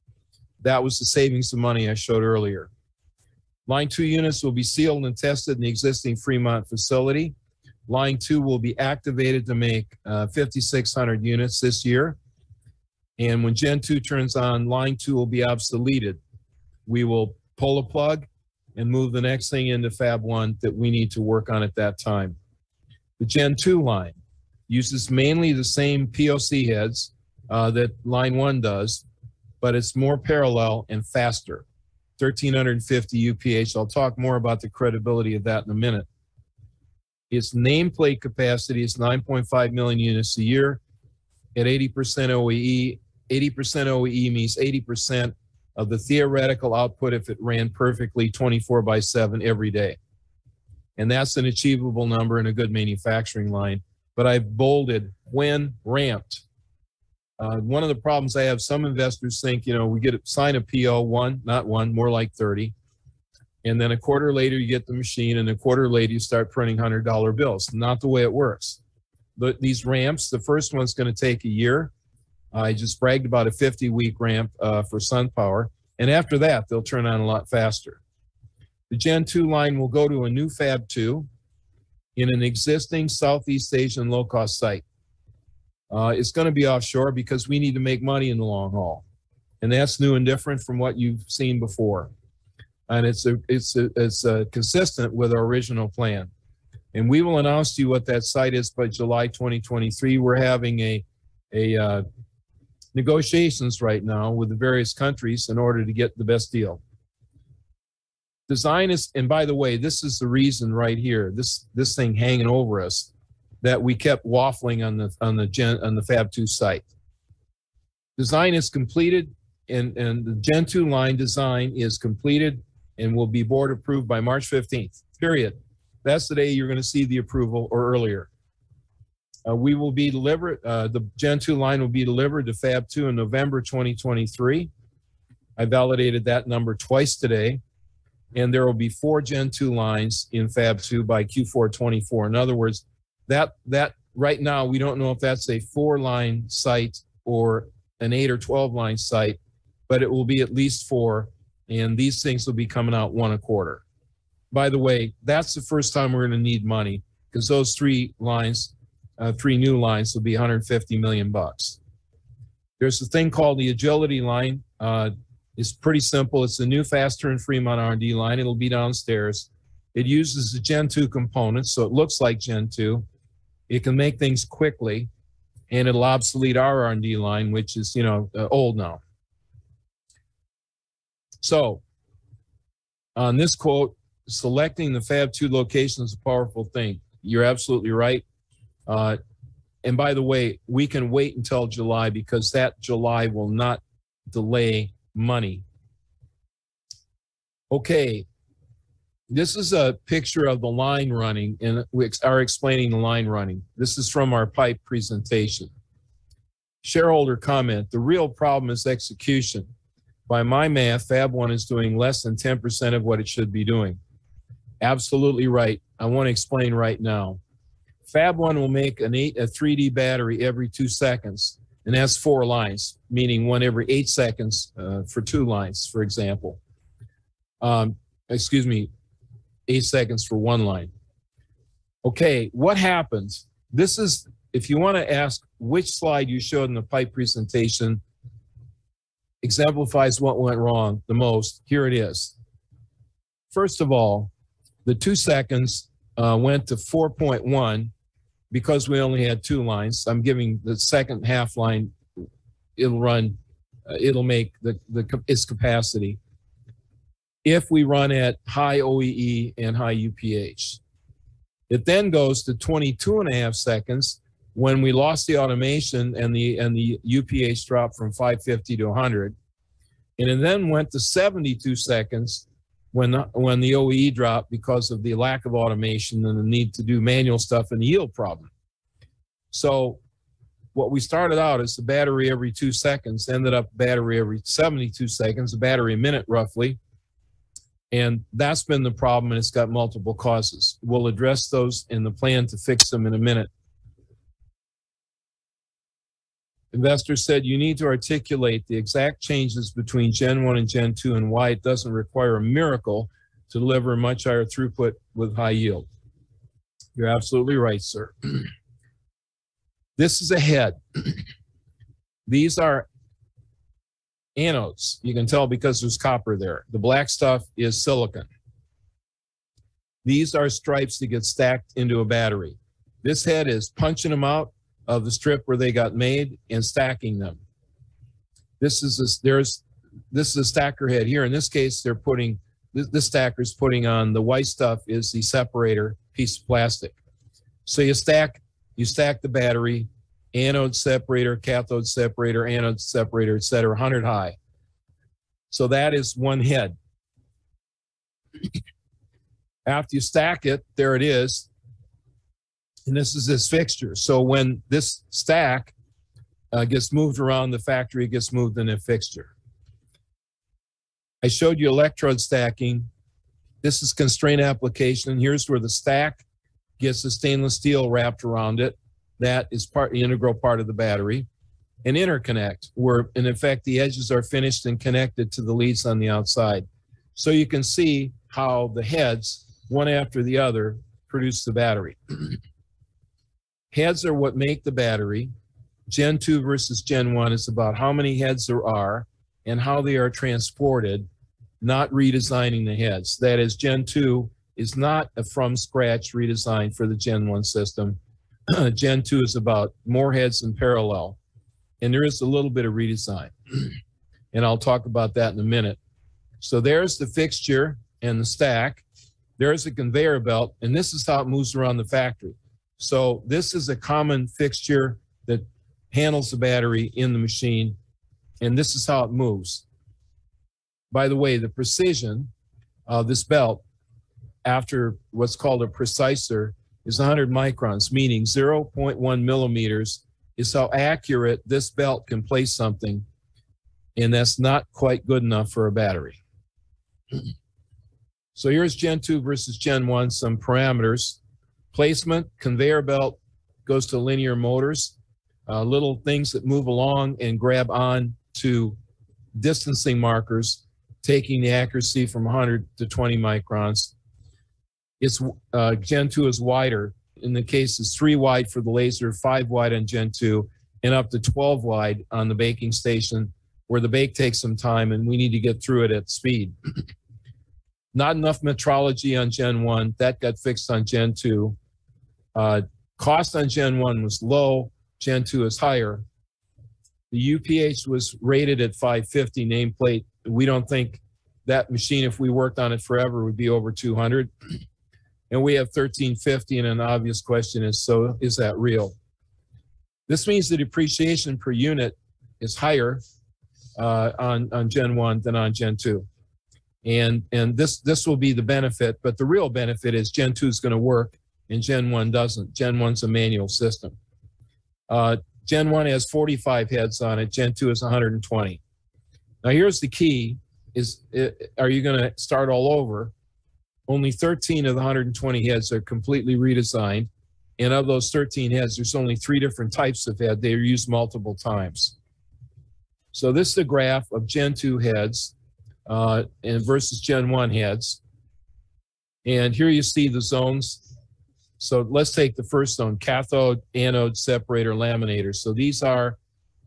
That was the savings of money I showed earlier. Line two units will be sealed and tested in the existing Fremont facility. Line two will be activated to make uh, 5,600 units this year. And when Gen 2 turns on, line two will be obsoleted. We will pull a plug and move the next thing into Fab 1 that we need to work on at that time. The Gen 2 line uses mainly the same POC heads uh, that line 1 does, but it's more parallel and faster. 1350 UPH. I'll talk more about the credibility of that in a minute. Its nameplate capacity is 9.5 million units a year at 80% OEE. 80% OEE means 80% of the theoretical output if it ran perfectly 24 by 7 every day. And that's an achievable number in a good manufacturing line. But I've bolded when ramped. Uh, one of the problems I have, some investors think, you know, we get a sign a PO one, not one, more like 30. And then a quarter later, you get the machine, and a quarter later, you start printing hundred dollar bills. Not the way it works. But these ramps, the first one's going to take a year. I just bragged about a 50 week ramp uh, for SunPower. And after that, they'll turn on a lot faster. The Gen 2 line will go to a new Fab 2 in an existing Southeast Asian low cost site. Uh, it's going to be offshore because we need to make money in the long haul. And that's new and different from what you've seen before. And it's a, it's a, it's a consistent with our original plan. And we will announce to you what that site is by July 2023. We're having a, a uh, negotiations right now with the various countries in order to get the best deal. Design is, and by the way, this is the reason right here, this, this thing hanging over us, that we kept waffling on the, on the Gen, on the Fab 2 site. Design is completed and, and the Gen 2 line design is completed and will be board approved by March 15th, period. That's the day you're going to see the approval or earlier. Uh, we will be delivered, uh, the Gen 2 line will be delivered to Fab 2 in November 2023. I validated that number twice today. And there will be four Gen 2 lines in Fab 2 by Q4 24. In other words, that, that, right now, we don't know if that's a four-line site or an eight or 12-line site, but it will be at least four, and these things will be coming out one a quarter. By the way, that's the first time we're going to need money, because those three lines uh, three new lines will be 150 million bucks. There's a thing called the agility line. Uh, it's pretty simple. It's a new faster and Fremont R&D line. It'll be downstairs. It uses the Gen 2 components, so it looks like Gen 2. It can make things quickly, and it'll obsolete our R&D line, which is you know uh, old now. So, on this quote, selecting the Fab 2 location is a powerful thing. You're absolutely right. Uh, and by the way, we can wait until July because that July will not delay money. Okay, this is a picture of the line running, and we are explaining the line running. This is from our pipe presentation. Shareholder comment, the real problem is execution. By my math, Fab One is doing less than 10% of what it should be doing. Absolutely right. I want to explain right now. Fab One will make an eight, a 3D battery every two seconds, and that's four lines, meaning one every eight seconds uh, for two lines, for example. Um, excuse me, eight seconds for one line. Okay, what happens? This is, if you want to ask which slide you showed in the pipe presentation exemplifies what went wrong the most, here it is. first of all, the two seconds uh, went to 4.1 because we only had two lines. I'm giving the second half line, it'll run, uh, it'll make the, the its capacity. If we run at high OEE and high UPH. It then goes to 22 and a half seconds when we lost the automation and the and the UPH dropped from 550 to 100. And it then went to 72 seconds when the, when the OEE dropped because of the lack of automation and the need to do manual stuff and the yield problem. So what we started out as the battery every two seconds ended up battery every 72 seconds, a battery a minute roughly. And that's been the problem, and it's got multiple causes. We'll address those in the plan to fix them in a minute. Investor said you need to articulate the exact changes between Gen 1 and Gen 2 and why it doesn't require a miracle to deliver much higher throughput with high yield. You're absolutely right, sir. <clears throat> this is a head. <clears throat> These are anodes. You can tell because there's copper there. The black stuff is silicon. These are stripes that get stacked into a battery. This head is punching them out of the strip where they got made and stacking them. This is a, there's this is a stacker head here. In this case, they're putting this, this is putting on the white stuff is the separator piece of plastic. So you stack you stack the battery, anode separator, cathode separator, anode separator, et cetera, 100 high. So that is one head. <clears throat> After you stack it, there it is. And this is this fixture. So when this stack uh, gets moved around the factory, it gets moved in a fixture. I showed you electrode stacking. This is constraint application. And Here's where the stack gets the stainless steel wrapped around it. That is part the integral part of the battery. An interconnect, where in effect the edges are finished and connected to the leads on the outside. So you can see how the heads, one after the other, produce the battery. <clears throat> heads are what make the battery. Gen 2 versus Gen 1 is about how many heads there are and how they are transported, not redesigning the heads. That is, Gen 2 is not a from scratch redesign for the Gen 1 system. <clears throat> Gen 2 is about more heads in parallel, and there is a little bit of redesign. <clears throat> and I'll talk about that in a minute. So there's the fixture and the stack. There's a conveyor belt, and this is how it moves around the factory. So this is a common fixture that handles the battery in the machine, and this is how it moves. By the way, the precision of this belt after what's called a preciser is 100 microns, meaning 0.1 millimeters is how accurate this belt can place something, and that's not quite good enough for a battery. So here's Gen 2 versus Gen 1, some parameters. Placement, conveyor belt goes to linear motors, uh, little things that move along and grab on to distancing markers, taking the accuracy from 100 to 20 microns. It's uh, Gen 2 is wider. In the case, it's three wide for the laser, five wide on Gen 2, and up to 12 wide on the baking station, where the bake takes some time and we need to get through it at speed. <clears throat> Not enough metrology on Gen 1. That got fixed on Gen 2. Uh, cost on Gen 1 was low. Gen 2 is higher. The UPH was rated at 550 nameplate. We don't think that machine, if we worked on it forever, would be over 200 <clears throat> and we have 1350 and an obvious question is so is that real? This means the depreciation per unit is higher uh, on on gen 1 than on gen 2 and and this this will be the benefit but the real benefit is gen 2 is going to work and gen 1 doesn't. Gen 1's a manual system. Uh, gen 1 has 45 heads on it gen 2 is 120 now here's the key is it, are you going to start all over only 13 of the 120 heads are completely redesigned. And of those 13 heads, there's only three different types of head. They are used multiple times. So this is a graph of Gen 2 heads uh, and versus Gen 1 heads. And here you see the zones. So let's take the first zone, cathode, anode, separator, laminator. So these are,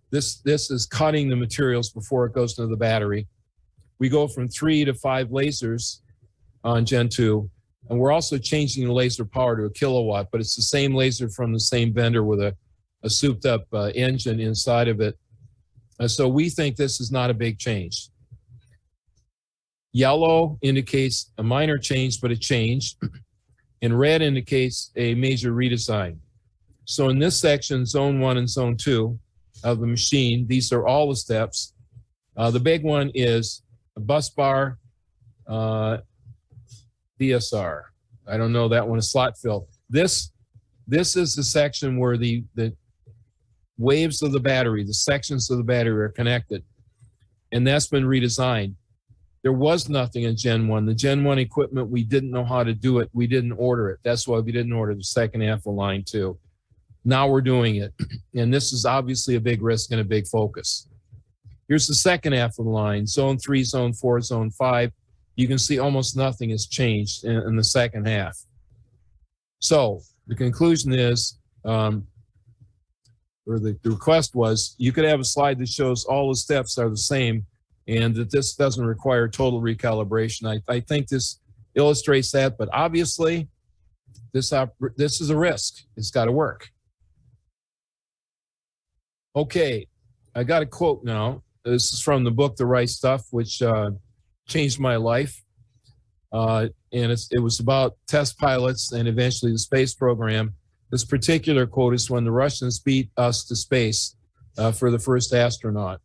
this, this is cutting the materials before it goes into the battery. We go from three to five lasers on Gen 2. And we're also changing the laser power to a kilowatt, but it's the same laser from the same vendor with a, a souped up uh, engine inside of it. So we think this is not a big change. Yellow indicates a minor change, but a change. <clears throat> And red indicates a major redesign. So in this section, zone one and zone two of the machine, these are all the steps. Uh, the big one is a bus bar, uh, DSR. I don't know that one, a slot fill. This, this is the section where the, the waves of the battery, the sections of the battery are connected. And that's been redesigned. There was nothing in Gen 1. The Gen 1 equipment, we didn't know how to do it. We didn't order it. That's why we didn't order the second half of line two. Now we're doing it. <clears throat> And this is obviously a big risk and a big focus. Here's the second half of the line zone three, zone four, zone five. You can see almost nothing has changed in, in the second half. So the conclusion is, um, or the, the request was, you could have a slide that shows all the steps are the same and that this doesn't require total recalibration. I, I think this illustrates that, but obviously this, op- this is a risk. It's got to work. Okay, I got a quote now. This is from the book The Right Stuff, which uh, changed my life. Uh, and it was about test pilots and eventually the space program. This particular quote is when the Russians beat us to space uh, for the first astronaut.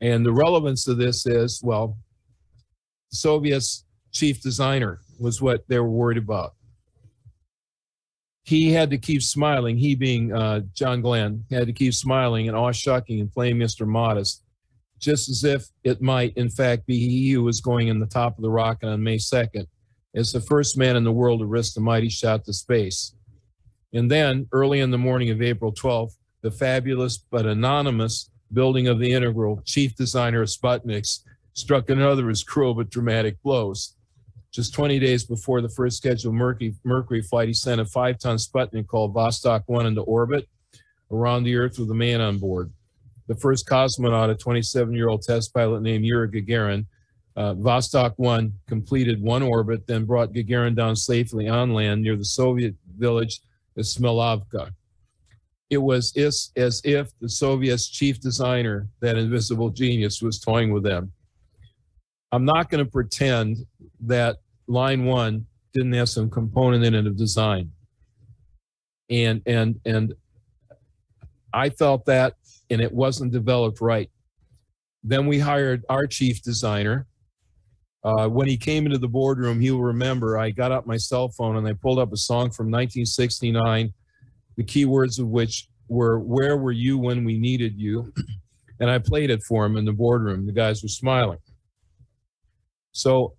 And the relevance of this is, well, the Soviets' chief designer was what they were worried about. He had to keep smiling, he being uh, John Glenn, had to keep smiling and awe shucking and playing Mr. Modest, just as if it might, in fact, be he who was going in the top of the rocket on May 2nd as the first man in the world to risk the mighty shot to space. And then, early in the morning of April 12th, the fabulous but anonymous building of the integral, chief designer of Sputniks, struck another his cruel but dramatic blows. Just 20 days before the first scheduled Mercury, Mercury flight, he sent a five ton Sputnik called Vostok 1 into orbit around the Earth with a man on board. The first cosmonaut, a 27 year old test pilot named Yuri Gagarin, uh, Vostok 1 completed one orbit, then brought Gagarin down safely on land near the Soviet village of Smelovka it was as if the Soviets' chief designer, that invisible genius, was toying with them. I'm not going to pretend that line one didn't have some component in it of design. And and and I felt that and it wasn't developed right. Then we hired our chief designer. Uh, when he came into the boardroom, he'll remember I got up my cell phone and I pulled up a song from 1969 the keywords of which were where were you when we needed you? <clears throat> And i played it for him in the boardroom. The guys were smiling. So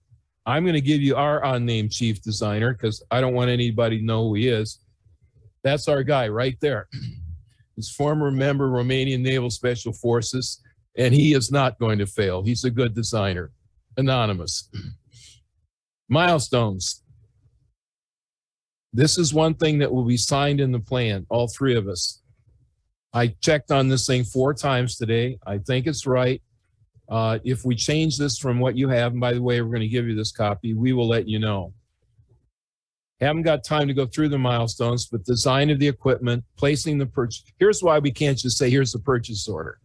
i'm going to give you our unnamed chief designer because i don't want anybody to know who he is. That's our guy right there <clears throat> he's former member romanian naval special forces and he is not going to fail he's a good designer anonymous <clears throat> milestones this is one thing that will be signed in the plan, all three of us. I checked on this thing four times today. I think it's right. Uh, if we change this from what you have, and by the way, we're going to give you this copy, we will let you know. Haven't got time to go through the milestones, but design of the equipment, placing the purchase. Here's why we can't just say, here's the purchase order.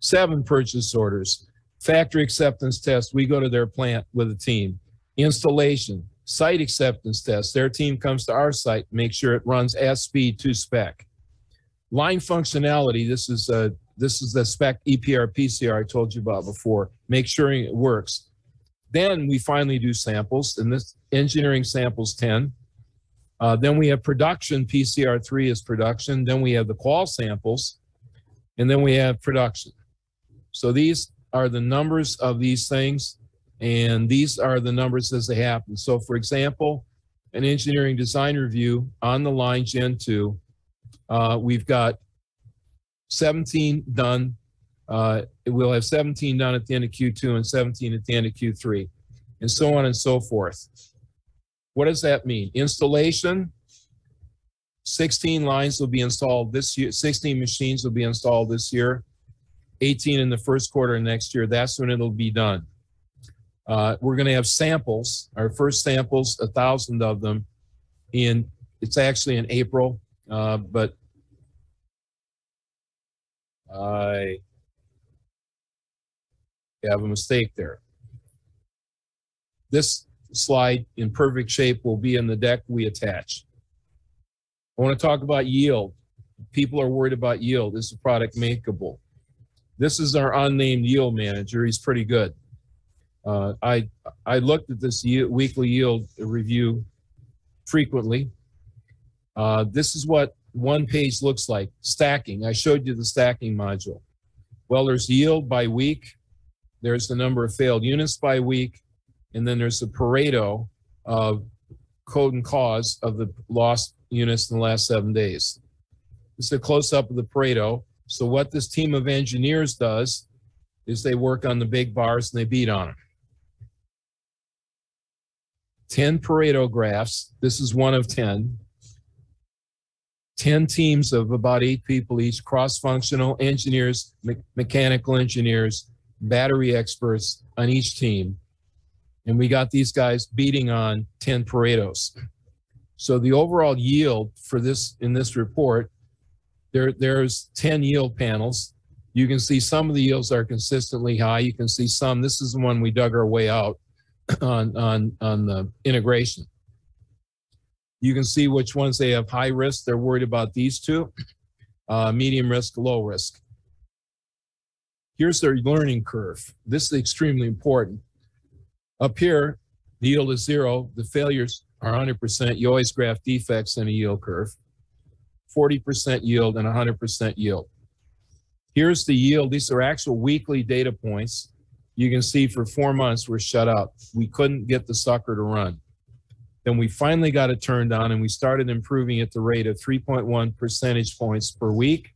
Seven purchase orders, factory acceptance test. We go to their plant with a team. Installation, site acceptance test. Their team comes to our site, make sure it runs as speed to spec. Line functionality, this is a, this is the spec EPR PCR I told you about before, make sure it works. Then we finally do samples, and this engineering samples 10. Uh, then we have production, PCR3 is production. Then we have the qual samples, and then we have production. So these are the numbers of these things. And these are the numbers as they happen. So for example, an engineering design review on the line Gen 2, uh, we've got 17 done. Uh, we'll have 17 done at the end of Q2 and 17 at the end of Q3, and so on and so forth. What does that mean? Installation, 16 lines will be installed this year, 16 machines will be installed this year, 18 in the first quarter next year. That's when it'll be done. Uh, we're going to have samples, our first samples, a thousand of them in, it's actually in April, uh, but I have a mistake there. This slide in perfect shape will be in the deck we attach. I want to talk about yield. People are worried about yield. Is the product makeable? This is our unnamed yield manager. He's pretty good. Uh, I I looked at this weekly yield review frequently. Uh, this is what one page looks like. Stacking. I showed you the stacking module. Well, there's yield by week. There's the number of failed units by week, and then there's the Pareto of code and cause of the lost units in the last seven days. Is a close up of the Pareto. So what this team of engineers does is they work on the big bars and they beat on them. 10 Pareto graphs. This is one of 10. 10 teams of about eight people each, cross-functional engineers, me- mechanical engineers, battery experts on each team. And we got these guys beating on 10 Paretos. So the overall yield for this, in this report, there, there's 10 yield panels. You can see some of the yields are consistently high. You can see some, this is the one we dug our way out <clears throat> on, on, on the integration. You can see which ones they have high risk. They're worried about these two, uh, medium risk, low risk. Here's their learning curve. This is extremely important. Up here, the yield is zero. The failures are 100%. You always graph defects in a yield curve. 40% yield and 100% yield. Here's the yield. These are actual weekly data points. You can see for four months we're shut up. We couldn't get the sucker to run. Then we finally got it turned on and we started improving at the rate of 3.1 percentage points per week.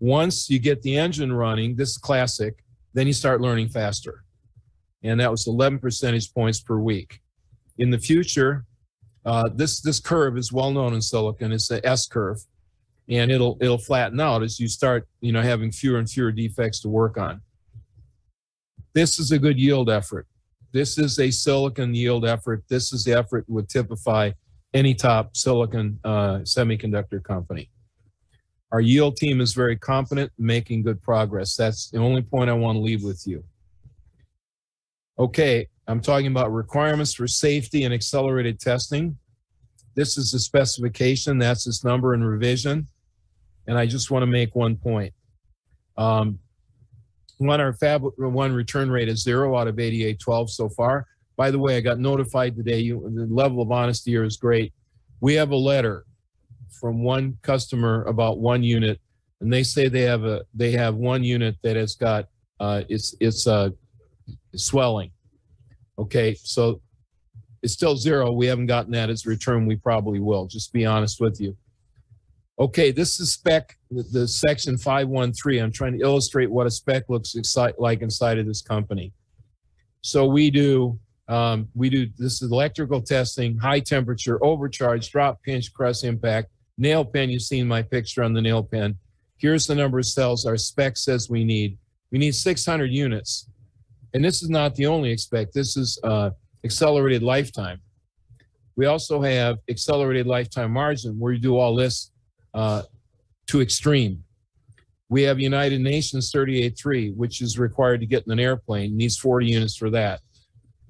Once you get the engine running, this is classic, then you start learning faster. And that was 11 percentage points per week. In the future, uh, this this curve is well known in silicon. It's the S curve, and it'll it'll flatten out as you start you know having fewer and fewer defects to work on. This is a good yield effort. This is a silicon yield effort. This is the effort that would typify any top silicon uh, semiconductor company. Our yield team is very competent, making good progress. That's the only point I want to leave with you. Okay, I'm talking about requirements for safety and accelerated testing. This is the specification. That's its number and revision. And I just want to make one point. Um, one, our Fab one return rate is zero out of 8812 so far. By the way, I got notified today. You, the level of honesty here is great. We have a letter from one customer about one unit, and they say they have a they have one unit that has got uh, it's it's uh, swelling. Okay, so it's still zero. We haven't gotten that as a return. We probably will. Just be honest with you. Okay, this is spec, the, section 513. I'm trying to illustrate what a spec looks like inside of this company. So we do, um, we do, this is electrical testing, high temperature, overcharge, drop pinch, cross impact, nail pen. You've seen my picture on the nail pen. Here's the number of cells our spec says we need. We need 600 units. And this is not the only spec. This is uh, accelerated lifetime. We also have accelerated lifetime margin where you do all this uh, to extreme. We have United Nations 38.3, which is required to get in an airplane, needs 40 units for that.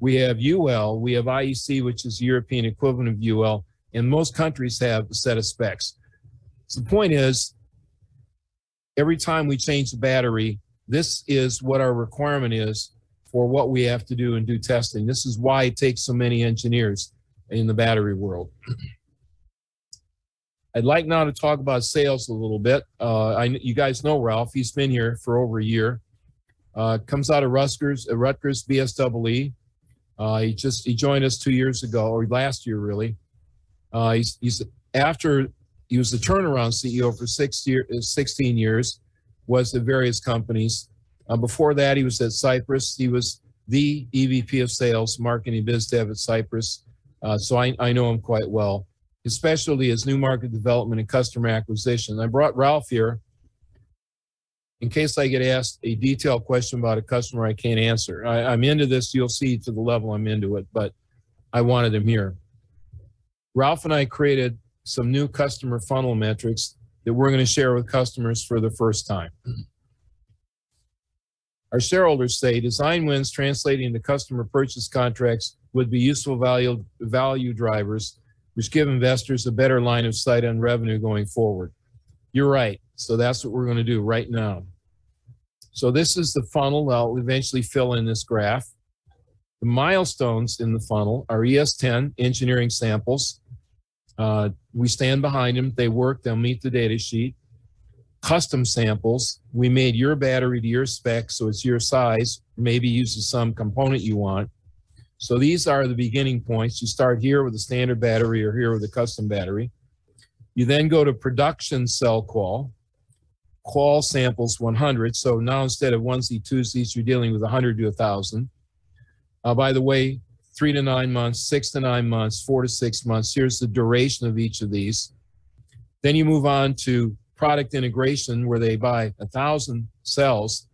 We have UL, we have IEC, which is the European equivalent of UL, and most countries have a set of specs. So the point is, every time we change the battery, this is what our requirement is for what we have to do and do testing. This is why it takes so many engineers in the battery world. I'd like now to talk about sales a little bit. Uh, I, you guys know Ralph. He's been here for over a year. Uh, comes out of Rutgers, uh, Rutgers BSEE. Uh, he just he joined us two years ago, or last year really. Uh, he's, he's after he was the turnaround CEO for six year, 16 years, was at various companies. Uh, before that, he was at Cypress. He was the EVP of Sales, Marketing, Biz Dev at Cypress. Uh, so I, I know him quite well. His specialty is new market development and customer acquisition. I brought Ralph here in case I get asked a detailed question about a customer I can't answer. I, I'm into this, you'll see to the level I'm into it, but I wanted him here. Ralph and I created some new customer funnel metrics that we're going to share with customers for the first time. Our shareholders say design wins translating into customer purchase contracts would be useful value, value drivers, which give investors a better line of sight on revenue going forward. You're right. So that's what we're going to do right now. So this is the funnel. I'll eventually fill in this graph. The milestones in the funnel are ES10 engineering samples. Uh, we stand behind them. They work. They'll meet the data sheet. Custom samples. We made your battery to your spec, so it's your size. Maybe uses some component you want. So these are the beginning points. You start here with a standard battery or here with a custom battery. You then go to production cell qual. Qual samples 100. So now instead of onesie, twosies, you're dealing with 100 to 1,000. Uh, by the way, three to nine months, six to nine months, four to six months. Here's the duration of each of these. Then you move on to product integration where they buy a thousand cells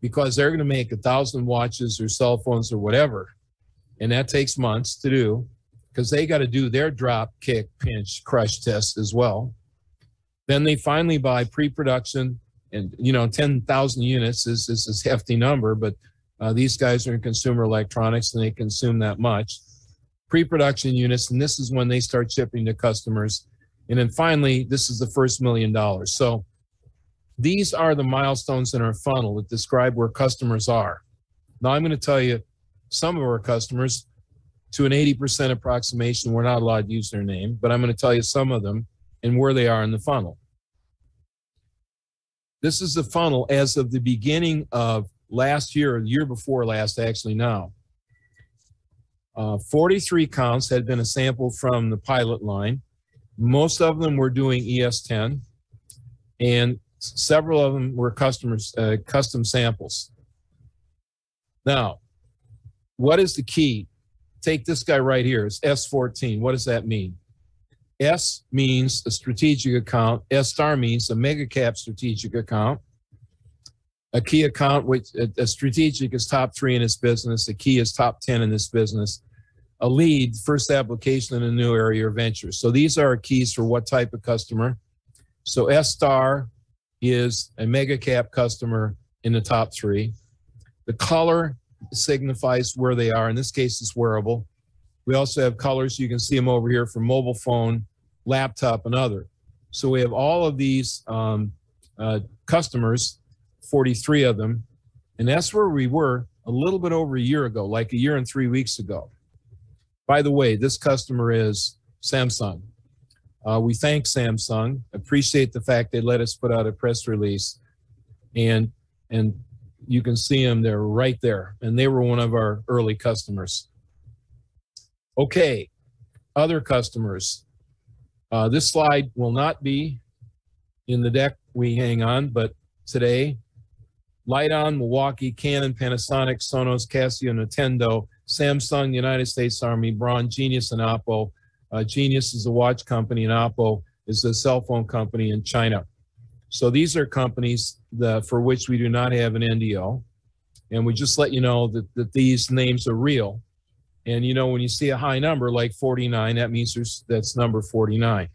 because they're going to make a thousand watches or cell phones or whatever. And that takes months to do because they got to do their drop, kick, pinch, crush test as well. Then they finally buy pre-production and, you know, 10,000 units is, this is hefty number, but uh, these guys are in consumer electronics and they consume that much. Pre-production units, and this is when they start shipping to customers. And then finally, this is the first million dollars. So these are the milestones in our funnel that describe where customers are. Now I'm going to tell you some of our customers to an 80% approximation, we're not allowed to use their name, but I'm going to tell you some of them and where they are in the funnel. This is the funnel as of the beginning of last year, or the year before last, actually now. Uh, 43 counts had been a sample from the pilot line. Most of them were doing ES10, and several of them were customers, uh, custom samples. Now, what is the key? Take this guy right here. It's S14. What does that mean? S means a strategic account. S star means a mega cap strategic account a key account, which a, strategic is top three in this business, a key is top 10 in this business, a lead, first application in a new area or venture. So these are keys for what type of customer. So S star is a mega cap customer in the top three. The color signifies where they are. In this case, it's wearable. We also have colors. You can see them over here for mobile phone, laptop, and other. So we have all of these um, uh, customers 43 of them. And that's where we were a little bit over a year ago, like a year and three weeks ago. By the way, this customer is Samsung. Uh, we thank Samsung, appreciate the fact they let us put out a press release, and and you can see them. They're right there, and they were one of our early customers. Okay, other customers. Uh, this slide will not be in the deck we hang on, but today Lite-On, Milwaukee, Canon, Panasonic, Sonos, Casio, Nintendo, Samsung, United States Army, Braun, Genius, and Oppo. Uh, Genius is a watch company, and Oppo is a cell phone company in China. So these are companies for which we do not have an NDA. And we just let you know that, that these names are real. And you know, when you see a high number like 49, that means there's, that's number 49.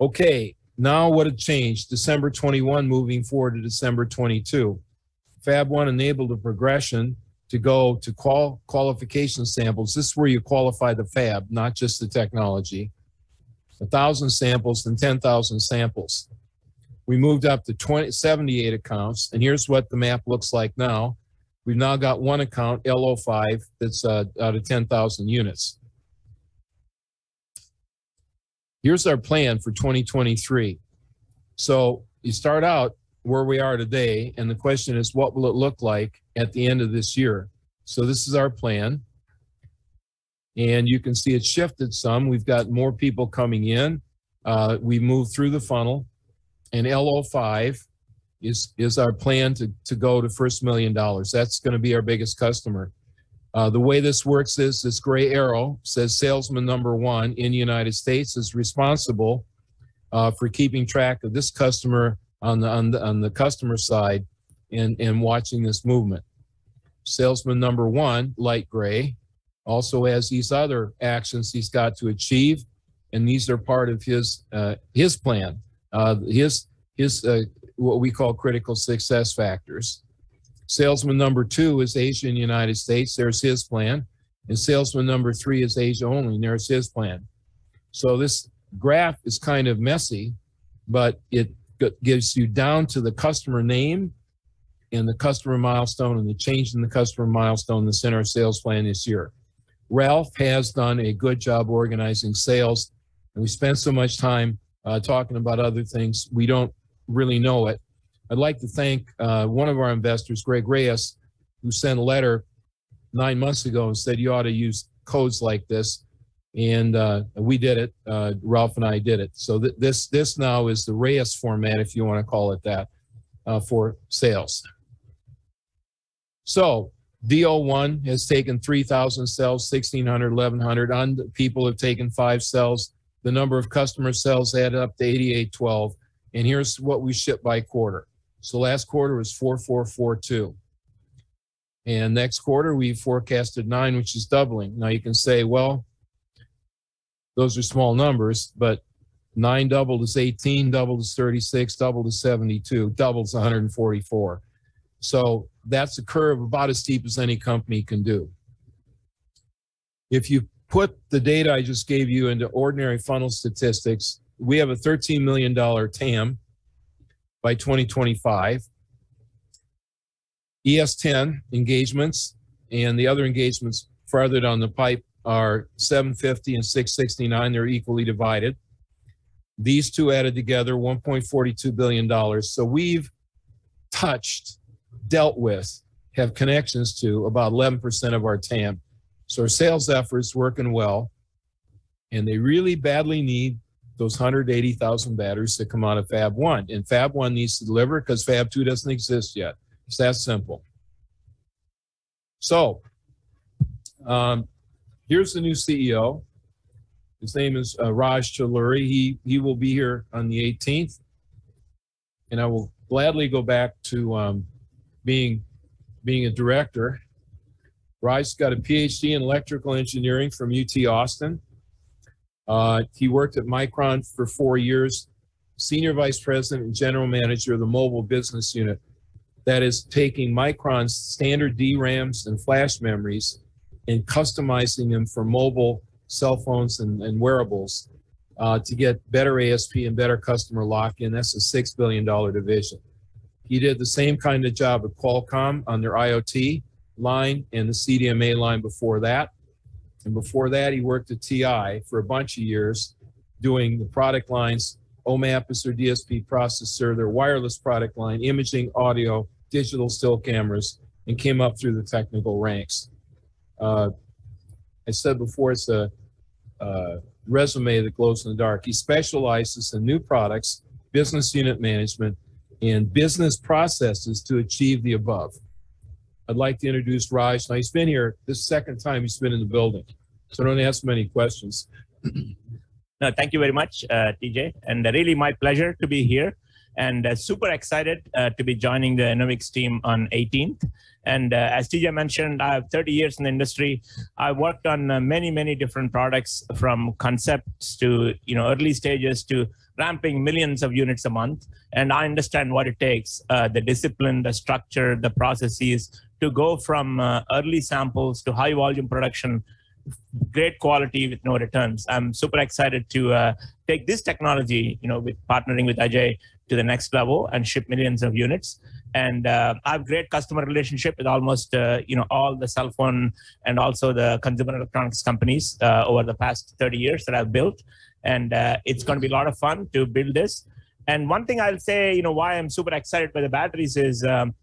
Okay, now what had changed? December 21 moving forward to December 22. Fab 1 enabled a progression to go to qual qualification samples. This is where you qualify the fab, not just the technology. A thousand samples and 10,000 samples. We moved up to 20, 78 accounts, and here's what the map looks like now. We've now got one account, LO5, that's uh, out of 10,000 units. Here's our plan for 2023. So you start out where we are today, and the question is, what will it look like at the end of this year? So this is our plan. And you can see it shifted some. We've got more people coming in. Uh, we moved through the funnel. And LO5 is, is our plan to, to go to first million dollars. That's going to be our biggest customer. Uh, the way this works is this gray arrow says salesman number one in the United States is responsible uh, for keeping track of this customer on the on the on the customer side and and watching this movement. Salesman number one, light gray, also has these other actions he's got to achieve, and these are part of his uh, his plan, uh, his his uh, what we call critical success factors. Salesman number two is Asia and United States. There's his plan. And salesman number three is Asia only. And there's his plan. So this graph is kind of messy, but it gives you down to the customer name and the customer milestone and the change in the customer milestone that's in our sales plan this year. Ralph has done a good job organizing sales, and we spent so much time uh, talking about other things, we don't really know it. I'd like to thank uh, one of our investors, Greg Reyes, who sent a letter nine months ago and said you ought to use codes like this. And uh, we did it. Uh, Ralph and I did it. So th- this this now is the Reyes format, if you want to call it that, uh, for sales. So DO1 has taken 3,000 cells, 1,600, 1,100. On people have taken five cells. The number of customer cells added up to 8812. And here's what we ship by quarter. So last quarter was 4442. And next quarter, we forecasted nine, which is doubling. Now you can say, well, those are small numbers, but nine doubled is 18, doubled is 36, doubled is 72, doubles 144. So that's a curve about as steep as any company can do. If you put the data I just gave you into ordinary funnel statistics, we have a $13 million TAM by 2025. ES10 engagements and the other engagements farther down the pipe are 750 and 669. They're equally divided. These two added together, $1.42 billion. So we've touched, dealt with, have connections to about 11% of our TAM. So our sales efforts working well, and they really badly need those 180,000 batteries to come out of Fab 1. And Fab 1 needs to deliver because Fab 2 doesn't exist yet. It's that simple. So, um, here's the new CEO. His name is uh, Raj Talluri. He he will be here on the 18th, and I will gladly go back to um, being being a director. Raj's got a PhD in electrical engineering from UT Austin. Uh, he worked at Micron for four years, senior vice president and general manager of the mobile business unit. That is taking Micron's standard DRAMs and flash memories and customizing them for mobile cell phones and, and wearables uh, to get better ASP and better customer lock-in. That's a six billion dollar division. He did the same kind of job at Qualcomm on their IoT line and the CDMA line before that. And before that, he worked at TI for a bunch of years doing the product lines. OMAP is their DSP processor, their wireless product line, imaging, audio, digital still cameras, and came up through the technical ranks. Uh, I said before, it's a uh, resume that glows in the dark. He specializes in new products, business unit management, and business processes to achieve the above. I'd like to introduce Raj. Now, he's been here this second time he's been in the building, so don't ask many questions. No, thank you very much, uh, TJ, and uh, really my pleasure to be here, and uh, super excited uh, to be joining the Enovix team on 18th. And uh, as TJ mentioned, I have 30 years in the industry. I worked on uh, many, many different products, from concepts to you know early stages to ramping millions of units a month. And I understand what it takes: the discipline, the structure, the processes to go from early samples to high volume production great quality with no returns. I'm super excited to uh, take this technology, you know, with partnering with Ajay to the next level and ship millions of units. And uh, I have great customer relationship with almost, uh, you know, all the cell phone and also the consumer electronics companies uh, over the past 30 years that I've built. And uh, it's going to be a lot of fun to build this. And one thing I'll say, you know, why I'm super excited by the batteries is, um,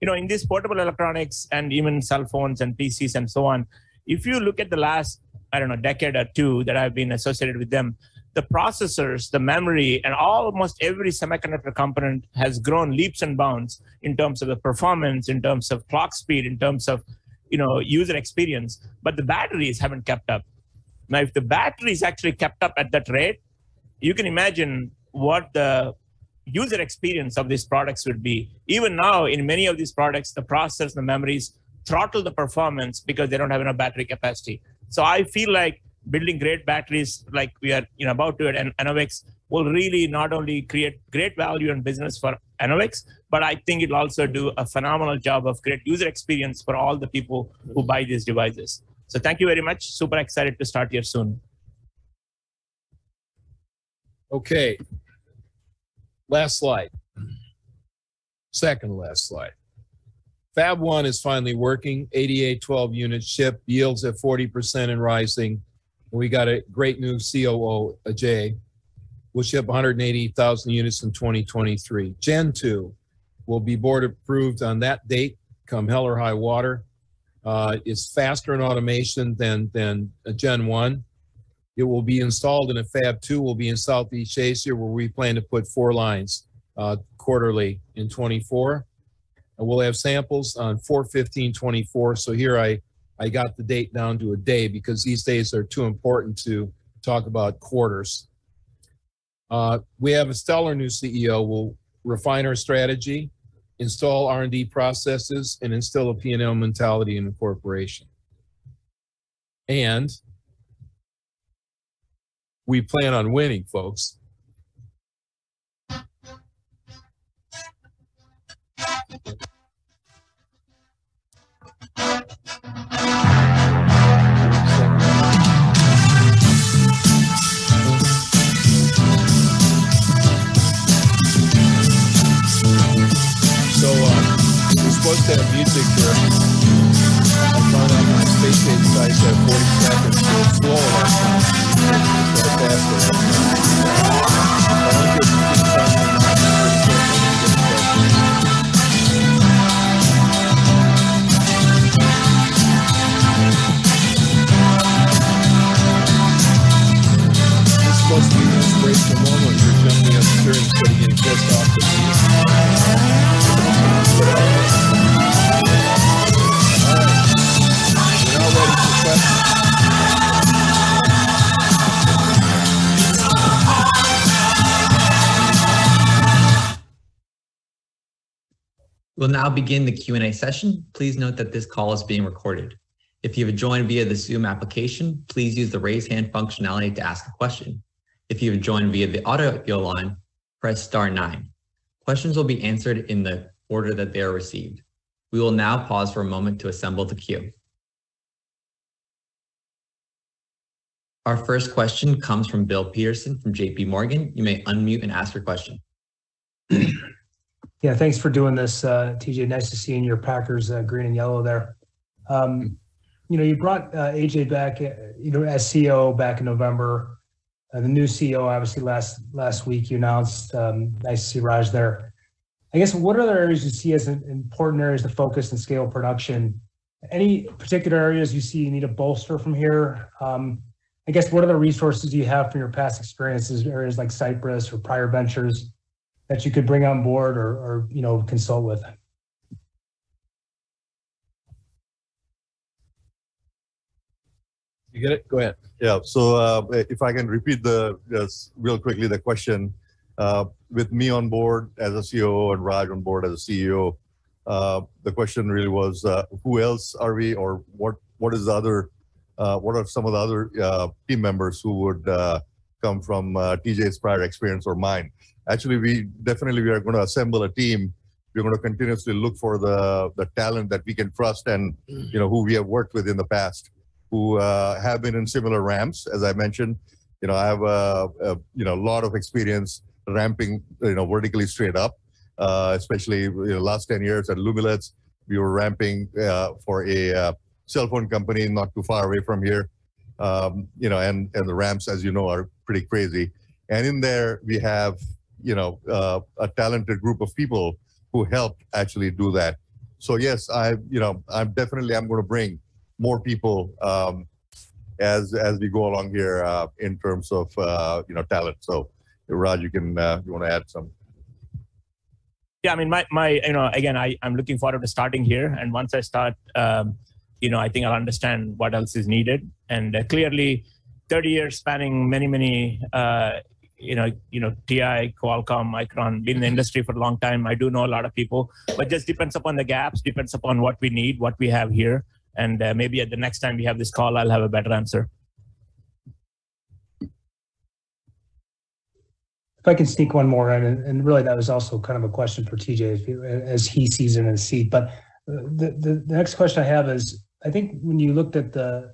you know, in these portable electronics and even cell phones and PCs and so on, if you look at the last i don't know decade or two that i've been associated with them the processors the memory and almost every semiconductor component has grown leaps and bounds in terms of the performance in terms of clock speed in terms of you know user experience but the batteries haven't kept up now if the batteries actually kept up at that rate you can imagine what the user experience of these products would be. Even now, in many of these products, the processors, the memories throttle the performance because they don't have enough battery capacity. So I feel like building great batteries like we are you know, about to at Enovix will really not only create great value and business for Enovix, but I think it'll also do a phenomenal job of great user experience for all the people who buy these devices. So thank you very much. Super excited to start here soon. Okay. Last slide. Second last slide. Fab 1 is finally working. 8812 units shipped, yields at 40% and rising. We got a great new COO, Ajay. We'll ship 180,000 units in 2023. Gen 2 will be board approved on that date, come hell or high water. Uh, it's faster in automation than, than a Gen 1. It will be installed in a Fab 2, will be in Southeast Asia, where we plan to put four lines uh, quarterly in 24. And we'll have samples on 41524. So here I, I got the date down to a day because these days are too important to talk about quarters. Uh, we have a stellar new CEO. We'll refine our strategy, install R&D processes, and instill a P&L mentality in the corporation. And we plan on winning, folks. So uh, we're supposed to have music here. I found out my space age guys have 40 seconds, slow last time. We'll now begin the Q&A session. Please note that this call is being recorded. If you have joined via the Zoom application, please use the raise hand functionality to ask a question. If you have joined via the audio line, press star nine. Questions will be answered in the order that they are received. We will now pause for a moment to assemble the queue. Our first question comes from Bill Peterson from JP Morgan. You may unmute and ask your question. Yeah, thanks for doing this, uh, TJ. Nice to see in your Packers uh, green and yellow there. Um, you know, you brought uh, Ajay back, you know, as CEO back in November. Uh, the new CEO, obviously, last last week you announced. Um, nice to see Raj there. I guess what other areas you see as important areas to focus and scale production? Any particular areas you see you need to bolster from here? Um, I guess what other resources do you have from your past experiences, areas like Cypress or prior ventures? that you could bring on board or, or you know consult with You get it? Go ahead. Yeah, so uh, if I can repeat the, real quickly, the question, uh, with me on board as a COO and Raj on board as a CEO, uh, the question really was, uh, who else are we or what, what is the other, uh, what are some of the other uh, team members who would come from TJ's prior experience or mine? Actually, we definitely, we are going to assemble a team. We're going to continuously look for the, the talent that we can trust and, you know, who we have worked with in the past who uh, have been in similar ramps. As I mentioned, you know, I have a, a you know a lot of experience ramping, you know, vertically straight up. Uh, especially you know, last ten years at Lumileds, we were ramping uh, for a uh, cell phone company not too far away from here. Um, you know, and and the ramps, as you know, are pretty crazy. And in there, we have you know uh, a talented group of people who helped actually do that. So yes, I you know I'm definitely I'm going to bring more people um, as as we go along here uh, in terms of uh, you know talent. So Raj, you can uh, you want to add some? Yeah, I mean, my, my you know, again, I, I'm looking forward to starting here. And once I start, um, you know, I think I'll understand what else is needed. And uh, clearly, 30 years spanning many, many uh, you know, you know, TI, Qualcomm, Micron, been in the industry for a long time. I do know a lot of people, but just depends upon the gaps, depends upon what we need, what we have here, and uh, maybe at the next time we have this call, I'll have a better answer. If I can sneak one more in, and, really that was also kind of a question for TJ as he sees it in his seat. But uh, the, the, the next question I have is, I think when you looked at the,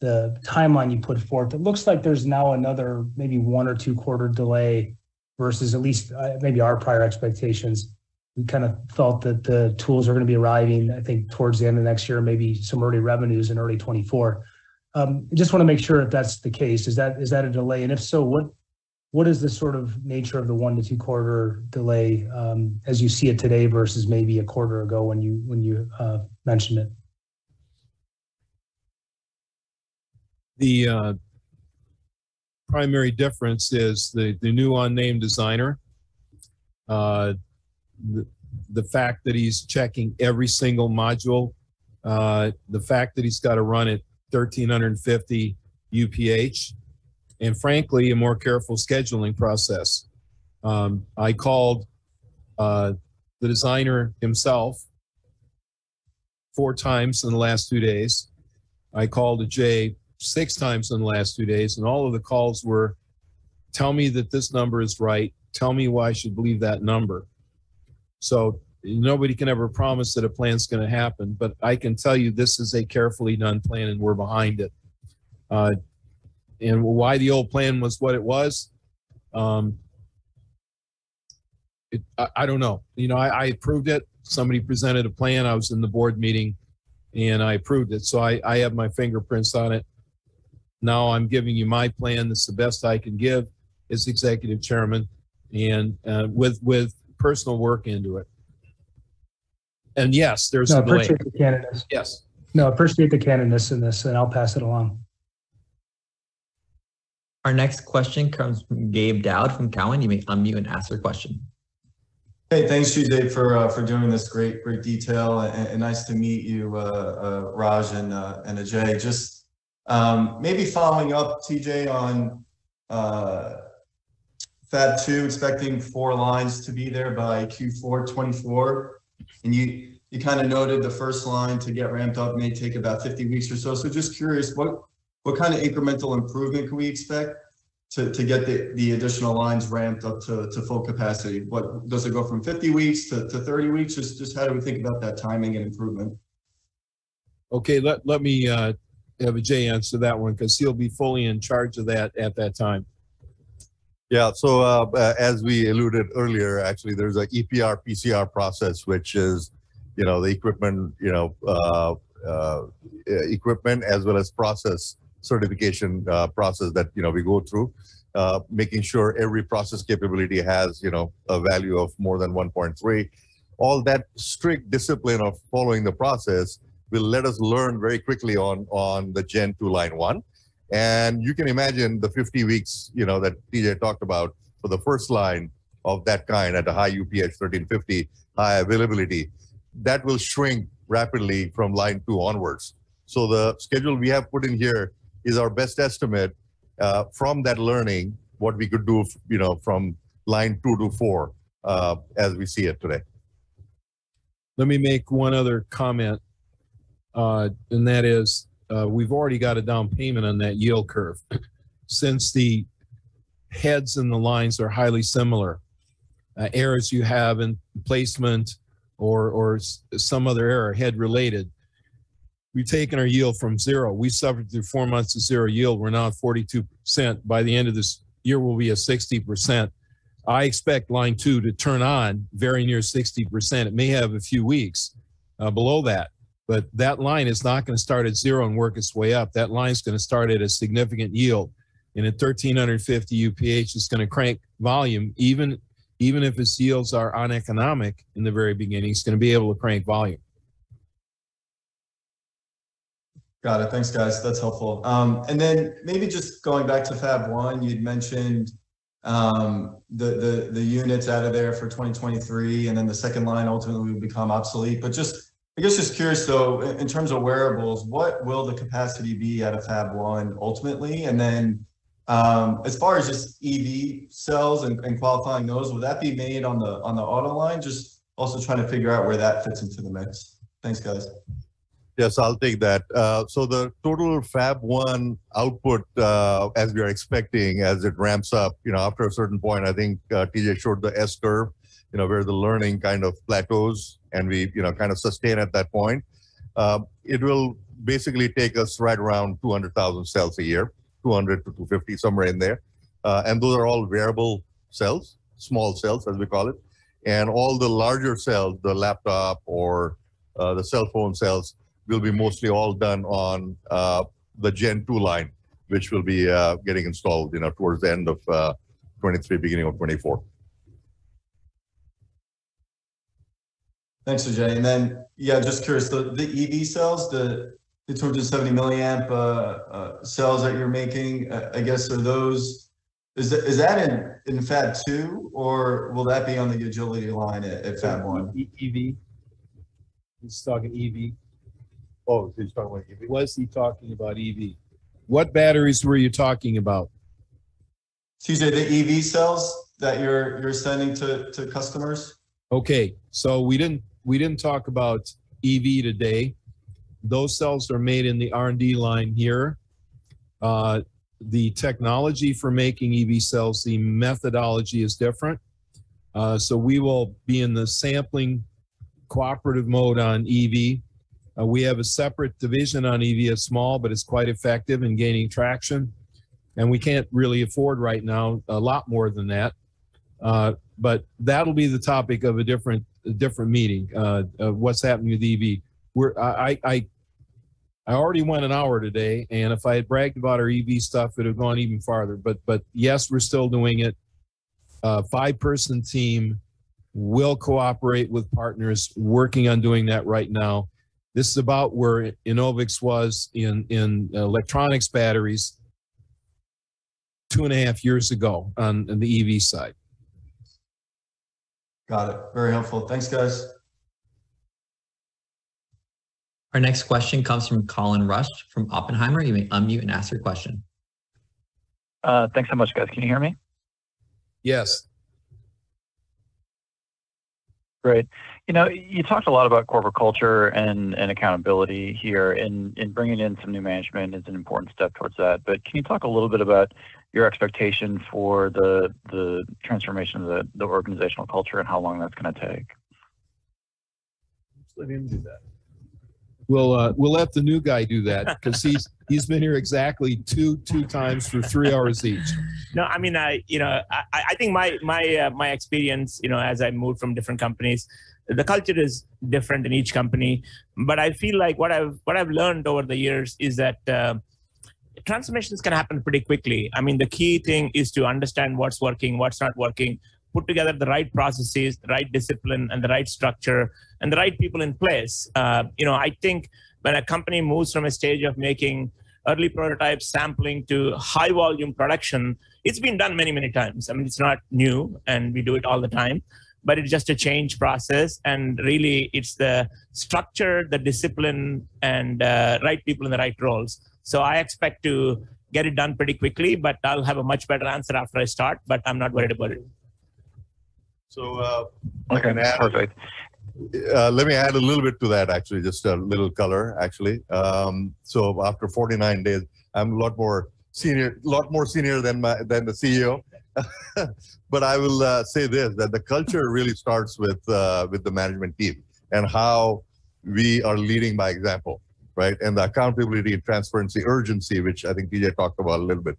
the timeline you put forth, it looks like there's now another maybe one or two quarter delay versus at least uh, maybe our prior expectations. We kind of felt that the tools are going to be arriving, I think, towards the end of next year, maybe some early revenues in early 24. Um, just want to make sure if that's the case. Is that, is that a delay? And if so, what, what is the sort of nature of the one to two quarter delay um, as you see it today versus maybe a quarter ago when you when you uh, mentioned it? The uh, primary difference is the, the new unnamed designer. The, the fact that he's checking every single module, uh, the fact that he's got to run at 1350 UPH, and frankly, a more careful scheduling process. Um, I called uh, the designer himself four times in the last two days. I called Jay six times in the last two days, and all of the calls were, tell me that this number is right. Tell me why I should believe that number. So nobody can ever promise that a plan's going to happen, but I can tell you this is a carefully done plan and we're behind it. Uh, and why the old plan was what it was, um, it, I, I don't know. You know, I, I approved it. Somebody presented a plan. I was in the board meeting and I approved it. So I, I have my fingerprints on it. Now I'm giving you my plan. That's the best I can give as executive chairman and uh, with with personal work into it. And yes, there's No, I a delay. appreciate the candidness. Yes. No, appreciate the candidness in this, and I'll pass it along. Our next question comes from Gabe Daoud from Cowen. You may unmute and ask your question. Hey, thanks, TJ, for uh, for doing this great great detail, and, and nice to meet you, uh, uh, Raj and uh, and Ajay. Just um, maybe following up, TJ, on uh, Fab Two, expecting four lines to be there by Q4 24, and you you kind of noted the first line to get ramped up may take about 50 weeks or so. So just curious, what what kind of incremental improvement can we expect? to, to get the, the additional lines ramped up to, to full capacity? What, does it go from 50 weeks to, to 30 weeks? Just, just how do we think about that timing and improvement? Okay, let, let me uh, have Ajay answer that one because he'll be fully in charge of that at that time. Yeah, so uh, uh, as we alluded earlier, actually, there's a EPR PCR process, which is, you know, the equipment, you know, uh, uh, equipment as well as process certification uh, process that you know we go through, uh, making sure every process capability has you know a value of more than 1.3. All that strict discipline of following the process will let us learn very quickly on on the Gen 2 line one. And you can imagine the 50 weeks, you know, that TJ talked about for the first line of that kind at a high UPH 1350, high availability, that will shrink rapidly from line two onwards. So the schedule we have put in here is our best estimate uh, from that learning, what we could do, you know, from line two to four uh, as we see it today. Let me make one other comment, uh, and that is uh, we've already got a down payment on that yield curve. Since the heads and the lines are highly similar, uh, errors you have in placement or or some other error head related, we've taken our yield from zero. We suffered through four months of zero yield. We're now at 42%. By the end of this year, we'll be at 60%. I expect line two to turn on very near 60%. It may have a few weeks uh, below that, but that line is not going to start at zero and work its way up. That line is going to start at a significant yield. And at 1350 UPH, it's going to crank volume, even, even if its yields are uneconomic in the very beginning, it's going to be able to crank volume. Got it. Thanks, guys. That's helpful. Um, and then maybe just going back to Fab One, you'd mentioned um, the, the, the units out of there for 2023, and then the second line ultimately will become obsolete. But just, I guess just curious though, in, terms of wearables, what will the capacity be out of Fab One ultimately? And then Um, as far as just EV cells and, and qualifying those, will that be made on the, on the auto line? Just also trying to figure out where that fits into the mix. Thanks, guys. Yes, I'll take that. Uh, so the total Fab One output, uh, as we are expecting, as it ramps up, you know, after a certain point, I think uh, TJ showed the S curve, you know, where the learning kind of plateaus and we, you know, kind of sustain at that point. Uh, it will basically take us right around 200,000 cells a year, 200 to 250, somewhere in there. Uh, and those are all variable cells, small cells, as we call it. And all the larger cells, the laptop or uh, the cell phone cells, will be mostly all done on uh, the Gen 2 line, which will be uh, getting installed, you know, towards the end of uh, 23, beginning of 24. Thanks, Ajay. And then, yeah, just curious, the, the EV cells, the, the 270 milliamp, uh, uh, cells that you're making, uh, I guess are those, is that, is that in, in Fab two or will that be on the agility line at, at Fab one? E- EV. He's talking EV. Oh, he's talking about EV? Was he talking about EV? What batteries were you talking about? TJ, the EV cells that you're, you're sending to, to customers? Okay, so we didn't, we didn't talk about EV today. Those cells are made in the R and D line here. Uh, the technology for making EV cells, the methodology is different. Uh, so we will be in the sampling cooperative mode on EV. Uh, we have a separate division on EV, it's small, but it's quite effective in gaining traction. And we can't really afford right now a lot more than that. Uh, but that'll be the topic of a different, a different meeting, uh, of what's happening with EV. We're, I, I, I already went an hour today, and if I had bragged about our EV stuff, it'd have gone even farther. But, but yes, we're still doing it. Uh, five-person team will cooperate with partners working on doing that right now. This is about where Enovix was in, in electronics batteries two and a half years ago on, on the EV side. Got it. Very helpful. Thanks, guys. Our next question comes from Colin Rush from Oppenheimer. You may unmute and ask your question. Uh, thanks so much, guys. Can you hear me? Yes. Great. You know, you talked a lot about corporate culture and, and accountability here, and, and bringing in some new management is an important step towards that. But can you talk a little bit about your expectation for the the transformation of the, the organizational culture and how long that's going to take? Let him do that. We'll, uh, we'll let the new guy do that because he's, <laughs> he's been here exactly two, two times for three hours each. No, I mean, I you know, I, I think my my uh, my experience, you know, as I moved from different companies, the culture is different in each company. But I feel like what I've what I've learned over the years is that uh, transformations can happen pretty quickly. I mean, the key thing is to understand what's working, what's not working, put together the right processes, the right discipline, and the right structure, and the right people in place. Uh, you know, I think when a company moves from a stage of making early prototypes, sampling to high volume production, it's been done many, many times. I mean, it's not new, and we do it all the time. But it's just a change process, and really, it's the structure, the discipline, and uh, right people in the right roles. So I expect to get it done pretty quickly, but I'll have a much better answer after I start. But I'm not worried about it. So uh, I Okay, can add- perfect. uh, let me add a little bit to that, actually, just a little color, actually. Um, so after 49 days, I'm a lot more senior, a lot more senior than my than the CEO. <laughs> but I will uh, say this: that the culture really starts with uh, with the management team and how we are leading by example, right? And the accountability, transparency, urgency, which I think TJ talked about a little bit.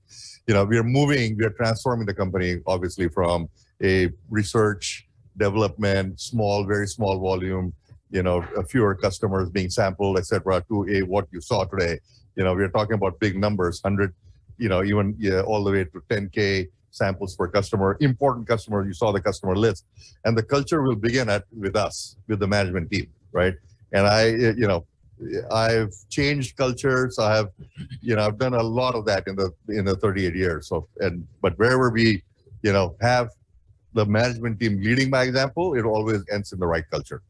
You know, we are moving, we are transforming the company, obviously, from a research development, small, very small volume, you know, fewer customers being sampled, et cetera, to a what you saw today. You know, we're talking about big numbers, 100, you know, even yeah, all the way to 10K samples per customer, important customer. You saw the customer list. And the culture will begin at with us, with the management team, right? And I, you know, I've changed cultures. I have, you know, I've done a lot of that in the in the 38 years. So, and but wherever we, you know, have the management team leading by example, it always ends in the right culture.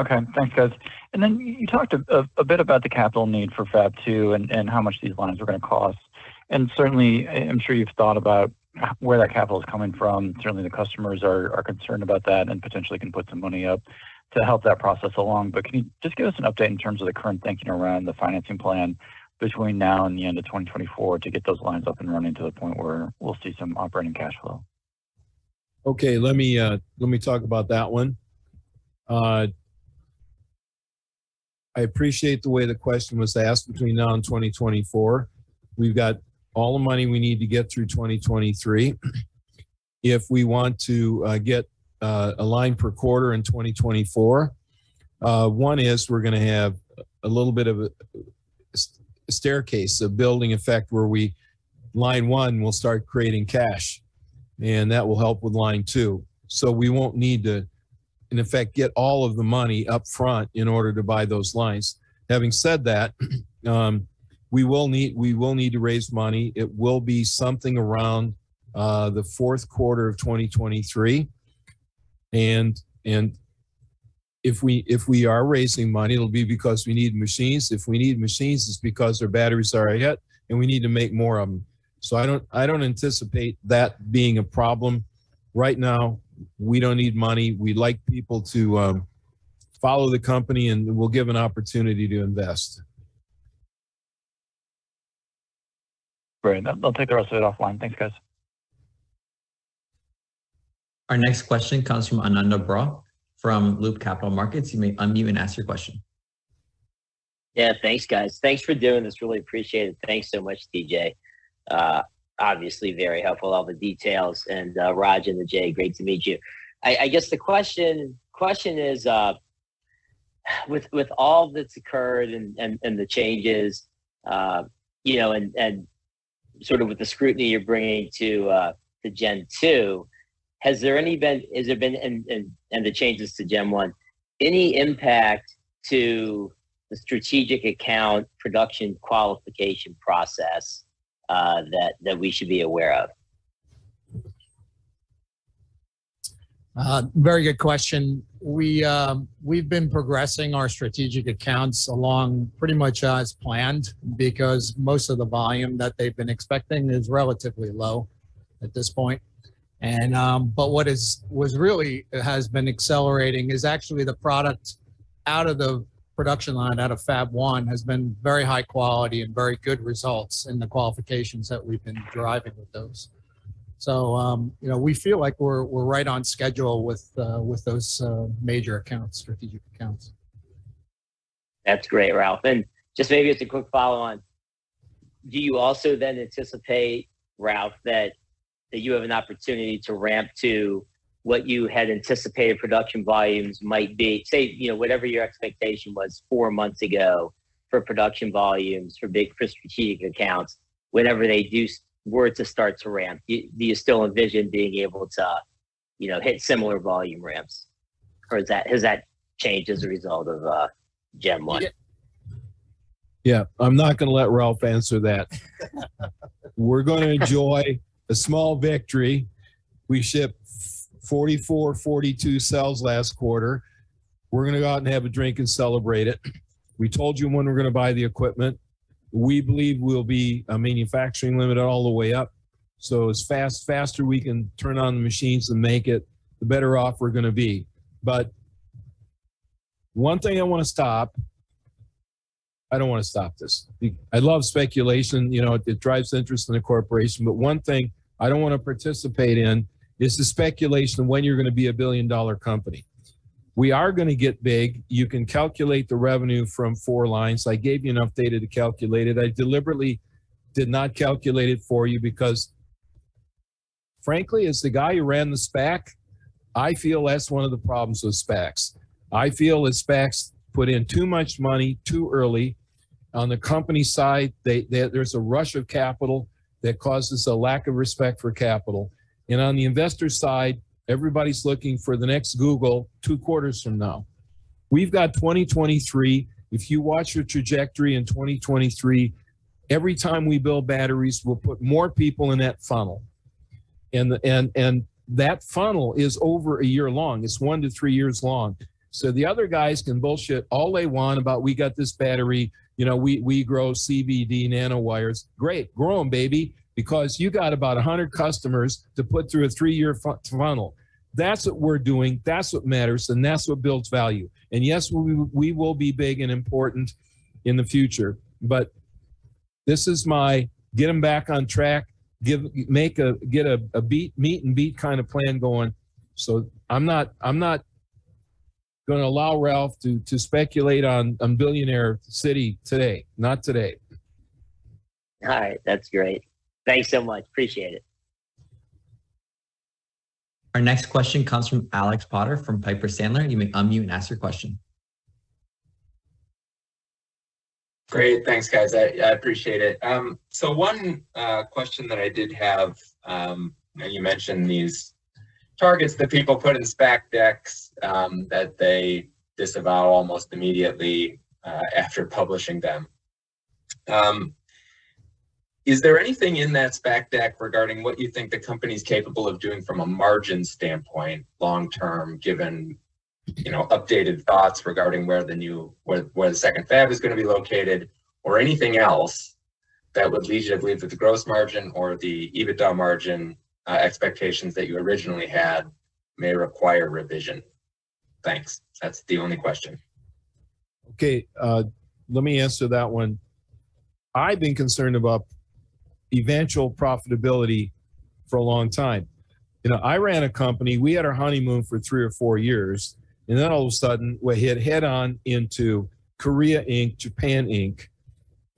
Okay, thanks, guys. And then you talked a, a, a bit about the capital need for Fab Two and, and how much these lines are going to cost. And certainly, I'm sure you've thought about where that capital is coming from. Certainly, the customers are, are concerned about that and potentially can put some money up to help that process along. But can you just give us an update in terms of the current thinking around the financing plan between now and the end of 2024 to get those lines up and running to the point where we'll see some operating cash flow? Okay, let me, uh, let me talk about that one. Uh, I appreciate the way the question was asked between now and 2024. We've got all the money we need to get through 2023. If we want to, uh, get, uh, a line per quarter in 2024, uh, one is we're gonna have a little bit of a staircase, a building effect where we, line one will start creating cash and that will help with line two. So we won't need to, in effect, get all of the money up front in order to buy those lines. Having said that, <clears throat> um, we will need, we will need to raise money. It will be something around, uh, the fourth quarter of 2023. And, and if we, if we are raising money, it'll be because we need machines. If we need machines, it's because their batteries are hit and we need to make more of them. So I don't, I don't anticipate that being a problem. Right now, we don't need money. We like people to um, follow the company and we'll give an opportunity to invest. Great. I'll I'll take the rest of it offline. Thanks, guys. Our next question comes from Ananda Baruah from Loop Capital Markets. You may unmute and ask your question. Yeah, thanks, guys. Thanks for doing this. Really appreciate it. Thanks so much, TJ. Uh, obviously, very helpful. All the details, and uh, Raj and the Jay, great to meet you. I, guess the question question is, uh, with with all that's occurred and and, the changes, you know, and and sort of with the scrutiny you're bringing to uh, Gen two, has there any been? Has there been and and and the changes to Gen one, any impact to the strategic account production qualification process uh, that that we should be aware of? Uh, Very good question. We, um, we've been progressing our strategic accounts along pretty much as planned because most of the volume that they've been expecting is relatively low at this point. And, um, but what is, was really, has been accelerating is actually the product out of the production line, out of Fab One, has been very high quality and very good results in the qualifications that we've been driving with those. So, um, you know, we feel like we're, we're right on schedule with, uh, with those, uh, major accounts, strategic accounts. That's great, Ralph. And just maybe as a quick follow on, do you also then anticipate, Ralph, that that you have an opportunity to ramp to what you had anticipated production volumes might be? Say, you know, whatever your expectation was four months ago for production volumes for big for strategic accounts, whenever they do were to start to ramp, do, do you still envision being able to, you know, hit similar volume ramps, or is that has that changed as a result of uh, Gen One? Yeah. Yeah, I'm not going to let Ralph answer that. <laughs> We're going to enjoy a small victory. We shipped 44, 42 cells last quarter. We're going to go out and have a drink and celebrate it. We told you when we're going to buy the equipment. We believe we'll be a manufacturing limit all the way up. So as fast, faster we can turn on the machines and make it, the better off we're going to be. But one thing I want to stop I don't want to stop this. I love speculation. You know, it, it drives interest in the corporation. But one thing I don't want to participate in is the speculation of when you're going to be a billion dollar company. We are going to get big. You can calculate the revenue from four lines. I gave you enough data to calculate it. I deliberately did not calculate it for you because, frankly, as the guy who ran the SPAC, I feel that's one of the problems with SPACs. I feel that SPACs put in too much money too early. On the company side, they, they, there's a rush of capital that causes a lack of respect for capital. And on the investor side, everybody's looking for the next Google two quarters from now. We've got 2023. If you watch your trajectory in 2023, every time we build batteries, we'll put more people in that funnel. And, and, and that funnel is over a year long. It's one to three years long. So the other guys can bullshit all they want about we got this battery, you know, we we grow CVD nanowires. Great, grow them, baby, because you got about 100 customers to put through a three-year fu- funnel. That's what we're doing. That's what matters, and that's what builds value. And yes, we we will be big and important in the future, but this is my get them back on track. Give make a get a, a beat meet and beat kind of plan going. So I'm not I'm not going to allow Ralph to to speculate on on billionaire city today. Not today. All right, that's great. Thanks so much. Appreciate it. Our next question comes from Alex Potter from Piper Sandler. You may unmute and ask your question. Great. Thanks, guys. I, I appreciate it. Um, so one uh, question that I did have, um, you, you mentioned these targets that people put in SPAC decks um, that they disavow almost immediately uh, after publishing them. Um, is there anything in that SPAC deck regarding what you think the company is capable of doing from a margin standpoint, long term, given you know, updated thoughts regarding where the new, where, where the second fab is going to be located, or anything else that would lead you to believe that the gross margin or the EBITDA margin uh, expectations that you originally had may require revision? Thanks. That's the only question. Okay, uh, let me answer that one. I've been concerned about eventual profitability for a long time. You know, I ran a company, we had our honeymoon for three or four years, and then all of a sudden we hit head on into Korea Inc., Japan Inc.,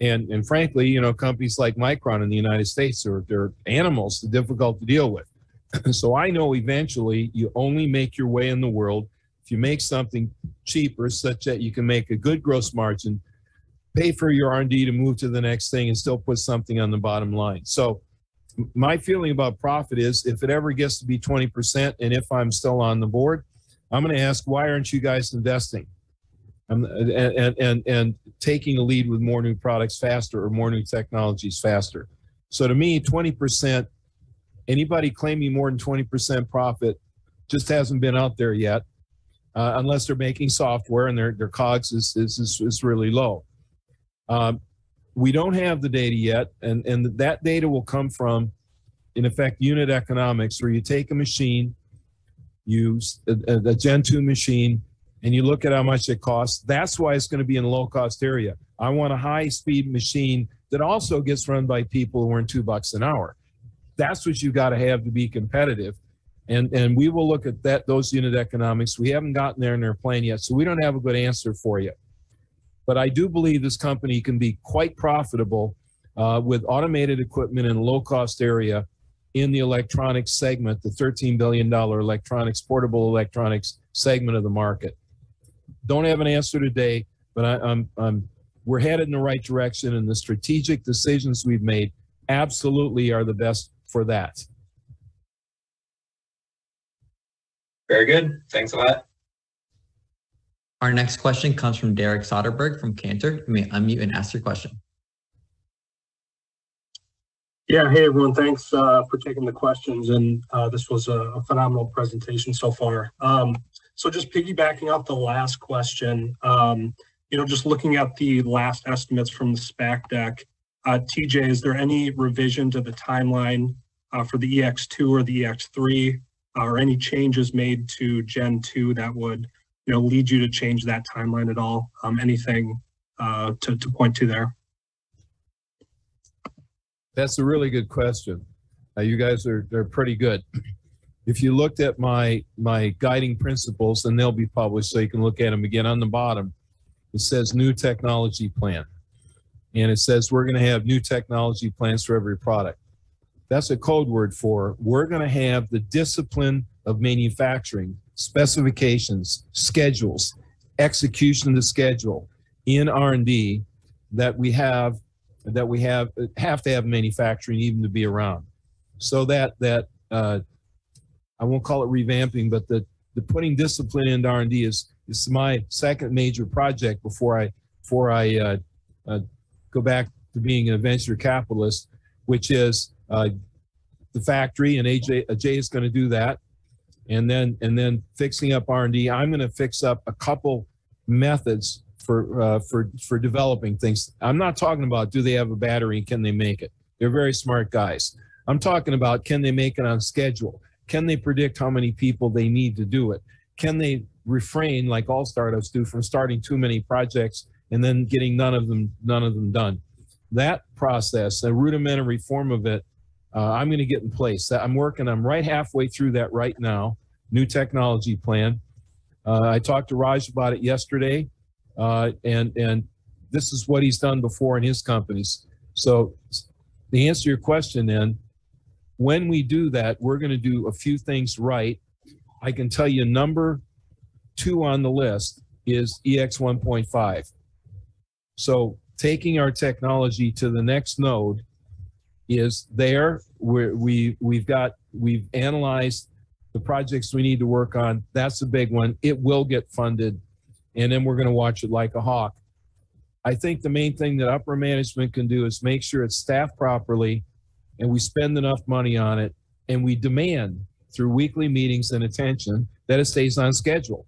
and and frankly, you know, companies like Micron in the United States are they're animals, they're difficult to deal with. <clears throat> so I know eventually you only make your way in the world if you make something cheaper, such that you can make a good gross margin, pay for your R&D to move to the next thing, and still put something on the bottom line. So my feeling about profit is if it ever gets to be 20%, and if I'm still on the board, I'm going to ask, why aren't you guys investing? Um, and, and, and, and taking a lead with more new products faster or more new technologies faster. So to me, 20%, anybody claiming more than 20% profit just hasn't been out there yet, uh, unless they're making software and their, their COGS is, is, is, really low. Um, we don't have the data yet, and, and that data will come from, in effect, unit economics, where you take a machine, use a, a Gen 2 machine, and you look at how much it costs. That's why it's going to be in a low cost area. I want a high speed machine that also gets run by people who earn two bucks an hour. That's what you got to have to be competitive. And, and we will look at that those unit economics. We haven't gotten there in their plan yet, so we don't have a good answer for you. But I do believe this company can be quite profitable uh, with automated equipment in a low cost area in the electronics segment, the $13 billion electronics, portable electronics segment of the market. Don't have an answer today, but I, I'm, I'm, we're headed in the right direction, and the strategic decisions we've made absolutely are the best for that. Very good. Thanks a lot. Our next question comes from Derek Soderberg from Cantor. You may unmute and ask your question. Yeah, hey everyone, thanks uh, for taking the questions. And uh, this was a, a, phenomenal presentation so far. Um, so just piggybacking off the last question, um, you know, just looking at the last estimates from the SPAC deck, uh, TJ, is there any revision to the timeline uh, for the EX2 or the EX3 uh, or any changes made to Gen 2 that would, you know, lead you to change that timeline at all? Um, anything uh, to, to point to there? That's a really good question. Uh, you guys are they're pretty good. If you looked at my my guiding principles, and they'll be published, so you can look at them again on the bottom. It says new technology plan, and it says we're going to have new technology plans for every product. That's a code word for we're going to have the discipline of manufacturing, specifications, schedules, execution of the schedule in R&D that we have that we have have to have manufacturing even to be around. So that that uh, I won't call it revamping, but the the putting discipline into R and D is is my second major project before I before I uh, uh, go back to being a venture capitalist, which is uh, the factory, and AJ Jay is going to do that, and then and then fixing up R and D. I'm going to fix up a couple methods for uh, for for developing things. I'm not talking about do they have a battery can they make it. They're very smart guys. I'm talking about can they make it on schedule? Can they predict how many people they need to do it? Can they refrain, like all startups do, from starting too many projects and then getting none of them none of them done? That process, a rudimentary form of it, uh, I'm going to get in place. I'm working. I'm right halfway through that right now. New technology plan. Uh, I talked to Raj about it yesterday, uh, and and this is what he's done before in his companies. So, the answer to your question, then, when we do that, we're going to do a few things right. I can tell you number two on the list is EX 1.5. So taking our technology to the next node is there. We we've got we've analyzed the projects we need to work on. That's a big one. It will get funded, and then we're going to watch it like a hawk. I think the main thing that upper management can do is make sure it's staffed properly, and we spend enough money on it, and we demand through weekly meetings and attention that it stays on schedule,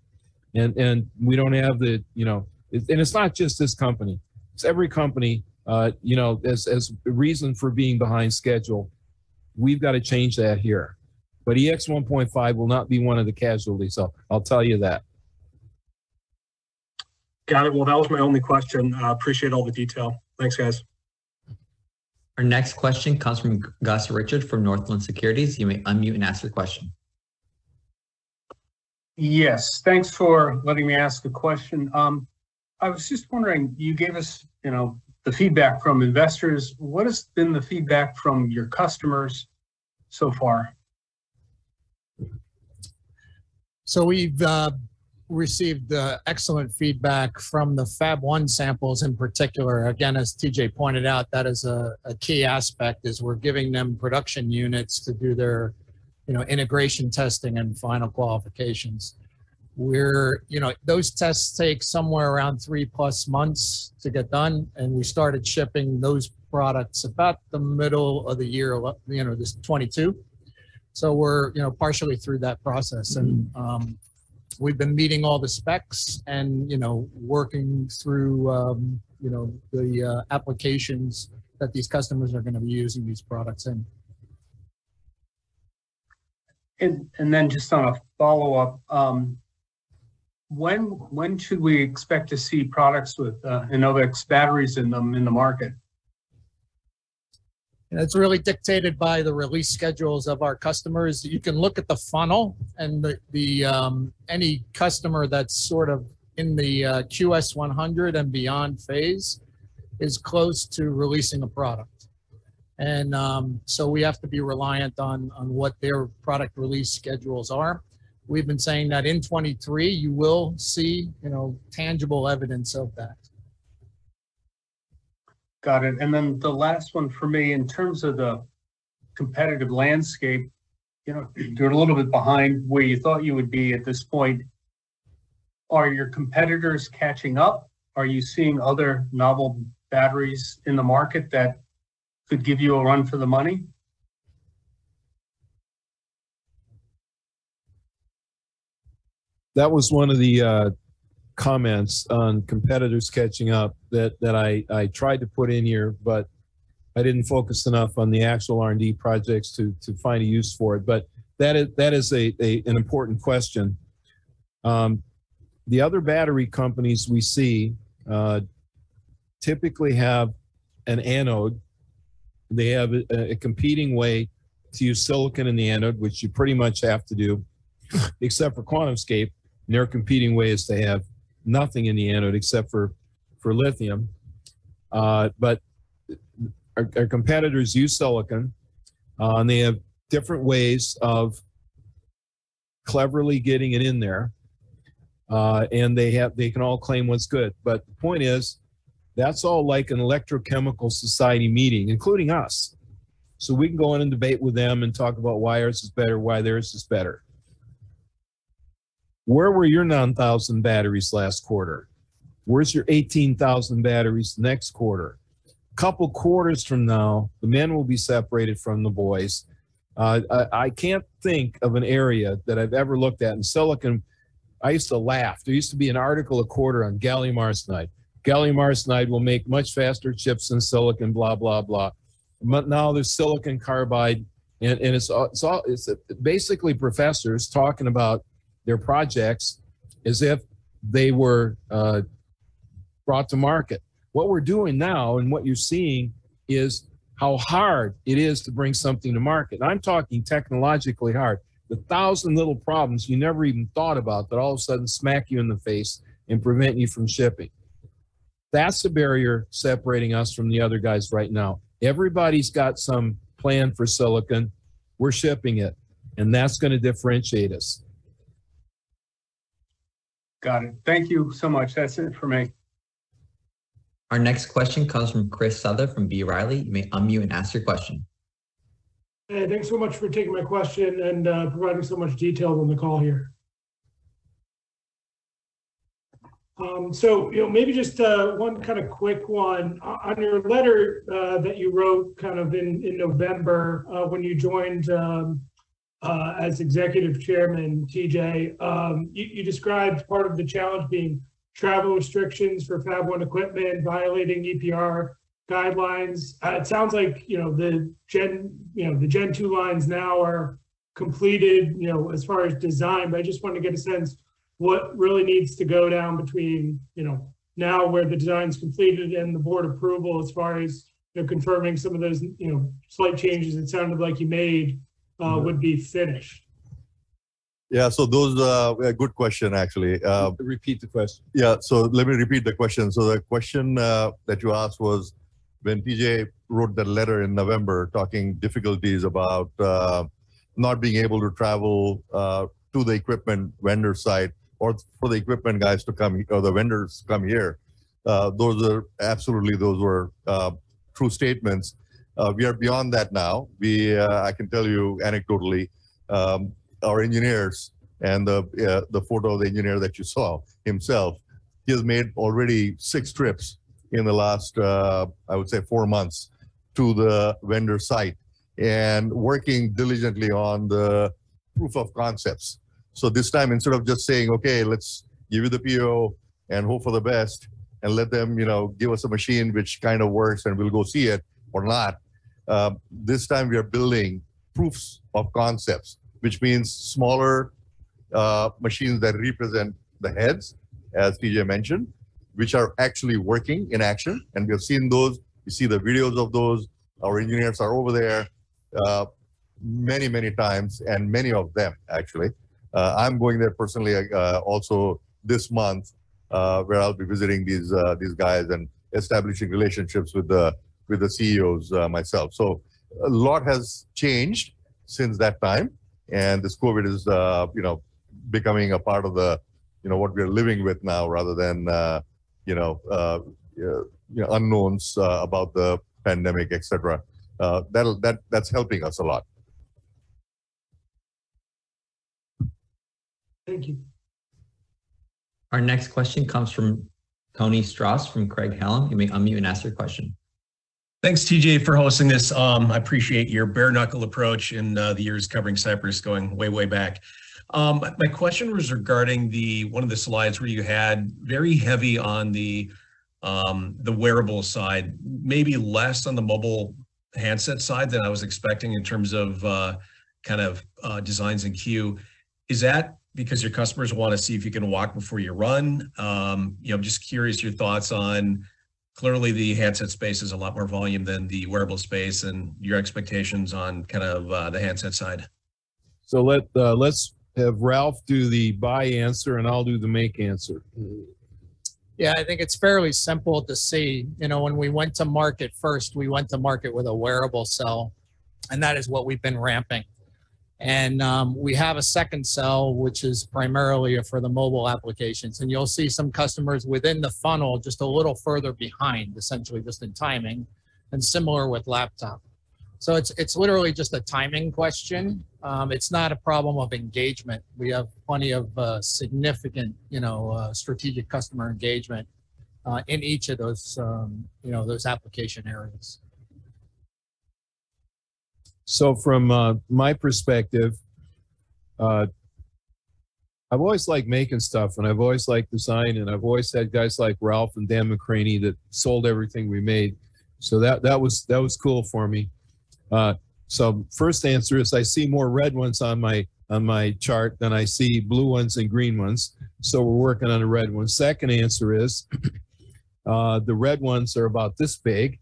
and and we don't have the you know, it, and it's not just this company. It's every company uh, you know, as, as a reason for being behind schedule. We've got to change that here. But EX 1.5 will not be one of the casualties, so I'll tell you that. Got it. Well, that was my only question. Uh, appreciate all the detail. Thanks, guys. Our next question comes from Gus Richard from Northland Securities. You may unmute and ask your question. Yes, thanks for letting me ask a question. Um, I was just wondering, you gave us, you know, the feedback from investors. What has been the feedback from your customers so far? So we've uh, received uh, excellent feedback from the Fab One samples in particular. Again, as TJ pointed out, that is a, a key aspect. Is we're giving them production units to do their, you know, integration testing and final qualifications. We're, you know, those tests take somewhere around three plus months to get done, and we started shipping those products about the middle of the year, you know, this 22. So we're, you know, partially through that process, and um, we've been meeting all the specs and, you know, working through, um, you know, the uh, applications that these customers are going to be using these products in. And, and then just on a follow-up, um, when when should we expect to see products with uh, batteries in them in the market? It's really dictated by the release schedules of our customers. You can look at the funnel and the, the um, any customer that's sort of in the uh, QS 100 and beyond phase is close to releasing a product. And um, so we have to be reliant on, on what their product release schedules are. We've been saying that in 23, you will see, you know, tangible evidence of that. Got it. And then the last one for me, in terms of the competitive landscape, you know, <clears throat> you're a little bit behind where you thought you would be at this point. Are your competitors catching up? Are you seeing other novel batteries in the market that could give you a run for the money? that was one of the uh, comments on competitors catching up that that I I tried to put in here, but I didn't focus enough on the actual R&D projects to to find a use for it. But that is that is a, a an important question. Um, the other battery companies we see uh, typically have an anode. They have a, a competing way to use silicon in the anode, which you pretty much have to do, except for QuantumScape and their competing way is to have nothing in the anode except for, for lithium. Uh, but our, our, competitors use silicon, uh, and they have different ways of cleverly getting it in there. Uh, and they have they can all claim what's good. But the point is, that's all like an electrochemical society meeting, including us. So we can go in and debate with them and talk about why ours is better, why theirs is better. Where were your 9,000 batteries last quarter? Where's your 18,000 batteries next quarter? A couple quarters from now, the men will be separated from the boys. Uh, I, I can't think of an area that I've ever looked at in silicon. I used to laugh. There used to be an article a quarter on gallium arsenide. Gallium arsenide will make much faster chips than silicon, blah, blah, blah. But now there's silicon carbide, and, and it's, it's all, it's basically professors talking about their projects as if they were uh, brought to market. What we're doing now and what you're seeing is how hard it is to bring something to market. And I'm talking technologically hard. The thousand little problems you never even thought about that all of a sudden smack you in the face and prevent you from shipping. That's the barrier separating us from the other guys right now. Everybody's got some plan for silicon. We're shipping it, and that's going to differentiate us. Got it. Thank you so much. That's it for me. Our next question comes from Chris Souther from B Riley. You may unmute and ask your question. Hey, thanks so much for taking my question and uh, providing so much detail on the call here. Um, so, you know, maybe just uh, one kind of quick one on your letter uh, that you wrote kind of in, in November uh, when you joined um, uh, as executive chairman, TJ. Um, you, you described part of the challenge being travel restrictions for Fab One equipment, violating EPR guidelines. Uh, it sounds like, you know, the Gen, you know, the Gen 2 lines now are completed, you know, as far as design, but I just want to get a sense what really needs to go down between, you know, now where the design's completed and the board approval as far as, you know, confirming some of those, you know, slight changes it sounded like you made uh, would be finished. Yeah, so those, uh, a good question, actually. Uh, Repeat the question. Yeah, so let me repeat the question. So the question uh, that you asked was when TJ wrote that letter in November talking difficulties about uh, not being able to travel uh, to the equipment vendor site or for the equipment guys to come or the vendors come here. Uh, those are absolutely those were uh, true statements. Uh, we are beyond that now. We uh, I can tell you anecdotally, um, our engineers and the uh, the photo of the engineer that you saw himself, he has made already six trips in the last uh, I would say four months to the vendor site and working diligently on the proof of concepts. So this time, instead of just saying, okay, let's give you the PO and hope for the best and let them, you know, give us a machine which kind of works and we'll go see it or not. Uh, this time we are building proofs of concepts, which means smaller uh, machines that represent the heads, as TJ mentioned, which are actually working in action. And we have seen those. You see the videos of those. Our engineers are over there uh, many, many times, and many of them actually. Uh, I'm going there personally uh, also this month, where I'll be visiting these these guys and establishing relationships with the with the CEOs uh, myself. So a lot has changed since that time, and this COVID is uh, you know becoming a part of the you know what we're living with now, rather than uh, you know uh, you know, unknowns uh, about the pandemic, etc. Uh, that'll that that's helping us a lot. Thank you. Our next question comes from Tony Stoss from Craig Hallum. You may unmute and ask your question. Thanks, TJ, for hosting this. Um, I appreciate your bare knuckle approach in uh, the years covering Cypress going way, way back. Um, my- my question was regarding the one of the slides where you had very heavy on the um, the wearable side, maybe less on the mobile handset side than I was expecting in terms of uh, kind of uh, designs and queue. Is that because your customers want to see if you can walk before you run? Um, you know, I'm just curious your thoughts on clearly the handset space is a lot more volume than the wearable space and your expectations on kind of uh, the handset side. So let uh, let's have Ralph do the buy answer, and I'll do the make answer. Yeah, I think it's fairly simple to see. You know, when we went to market first, we went to market with a wearable cell, and that is what we've been ramping. And um, we have a second cell, which is primarily for the mobile applications. And you'll see some customers within the funnel just a little further behind, essentially just in timing, and similar with laptop. So it's it's literally just a timing question. Um, it's not a problem of engagement. We have plenty of uh, significant, you know, uh, strategic customer engagement uh, in each of those, um, you know, those application areas. So from uh, my perspective, uh, I've always liked making stuff and I've always liked design and I've always had guys like Ralph and Dan McCranie that sold everything we made. So that that was that was cool for me. Uh, so first answer is I see more red ones on my on my chart than I see blue ones and green ones. So we're working on the red ones. Second answer is <clears throat> uh, the red ones are about this big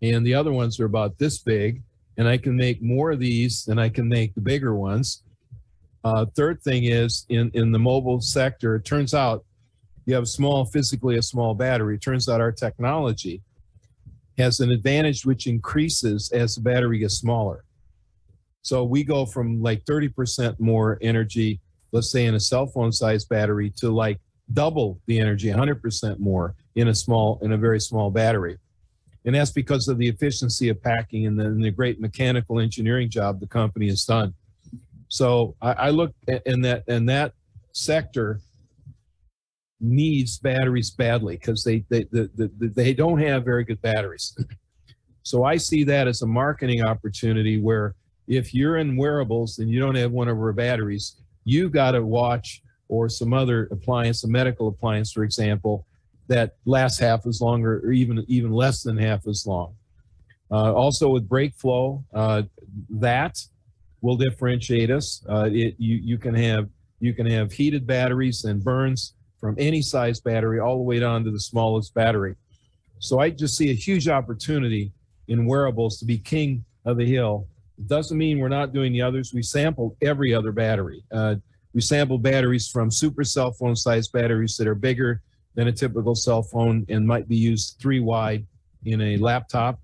and the other ones are about this big and I can make more of these than I can make the bigger ones. Uh, third thing is in, in the mobile sector, it turns out you have small, physically a small battery. It turns out our technology has an advantage which increases as the battery gets smaller. So we go from like 30% more energy, let's say in a cell phone size battery, to like double the energy, 100% more in a small, in a very small battery. And that's because of the efficiency of packing and the, and the great mechanical engineering job the company has done. So I, I look in that in that sector needs batteries badly because they they, the, the, they don't have very good batteries. So I see that as a marketing opportunity where if you're in wearables and you don't have one of our batteries, you got to watch or some other appliance, a medical appliance, for example, that lasts half as long or, even even less than half as long. Uh, also with BrakeFlow, uh, that will differentiate us. Uh, it, you, you can have you can have heated batteries and burns from any size battery all the way down to the smallest battery. So I just see a huge opportunity in wearables to be king of the hill. It doesn't mean we're not doing the others. We sampled every other battery. Uh, we sampled batteries from super cell phone size batteries that are bigger than a typical cell phone and might be used three wide in a laptop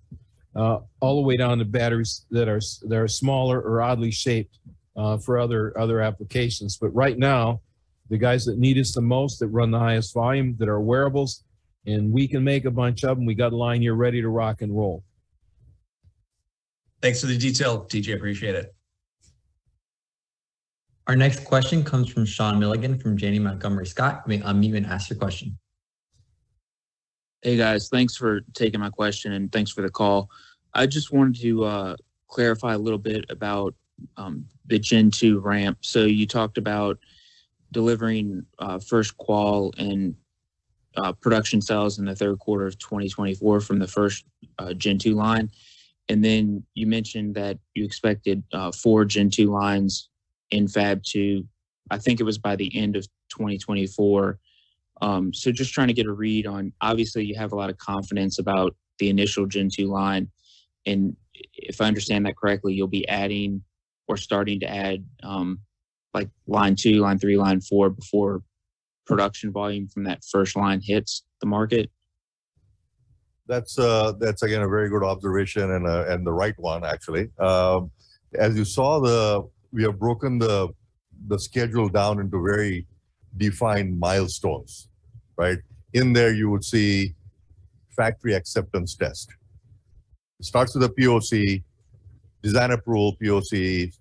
uh, all the way down to batteries that are that are smaller or oddly shaped uh, for other other applications. But right now, the guys that need us the most, that run the highest volume, that are wearables, and we can make a bunch of them. We got a line here ready to rock and roll. Thanks for the detail, TJ. Appreciate it. Our next question comes from Sean Milligan from Janney Montgomery Scott. You may unmute and ask your question. Hey guys, thanks for taking my question and thanks for the call. I just wanted to uh, clarify a little bit about um, the Gen 2 ramp. So you talked about delivering uh, first qual and uh, production cells in the third quarter of 2024 from the first Gen 2 line. And then you mentioned that you expected four Gen 2 lines in Fab 2. I think it was by the end of 2024. Um, so just trying to get a read on, obviously you have a lot of confidence about the initial Gen 2 line. And if I understand that correctly, you'll be adding or starting to add um, like line two, line three, line four before production volume from that first line hits the market. That's uh, that's again a very good observation and uh, and the right one actually. Um, as you saw, the we have broken the the schedule down into very defined milestones, right? In there, you would see factory acceptance test. It starts with a POC, design approval POC,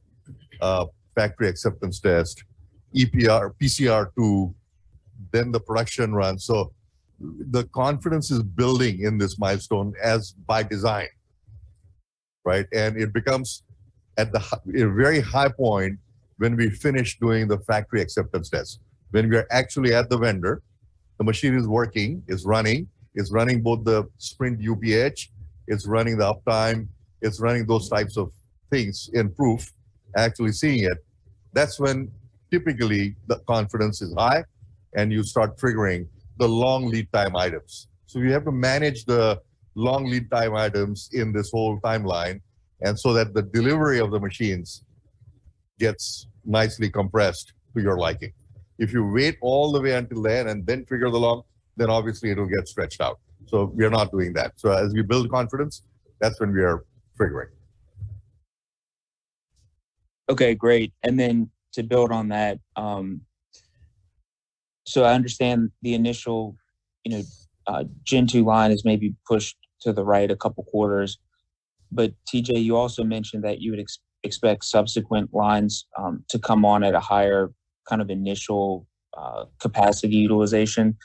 uh, factory acceptance test, EPR, PCR2, then the production run. So the confidence is building in this milestone as by design, right? And it becomes at the very high point when we finish doing the factory acceptance test when we are actually at the vendor, the machine is working, is running, is running both the sprint UPH, it's running the uptime, it's running those types of things in proof, actually seeing it. That's when typically the confidence is high and you start triggering the long lead time items. So you have to manage the long lead time items in this whole timeline and so that the delivery of the machines gets nicely compressed to your liking. If you wait all the way until then and then trigger the long, then obviously it'll get stretched out. So we are not doing that. So as we build confidence, that's when we are triggering. Okay, great. And then to build on that, um, so I understand the initial, you know, uh, Gen 2 line is maybe pushed to the right a couple quarters. But TJ, you also mentioned that you would ex- expect subsequent lines um, to come on at a higher kind of initial uh, capacity utilization.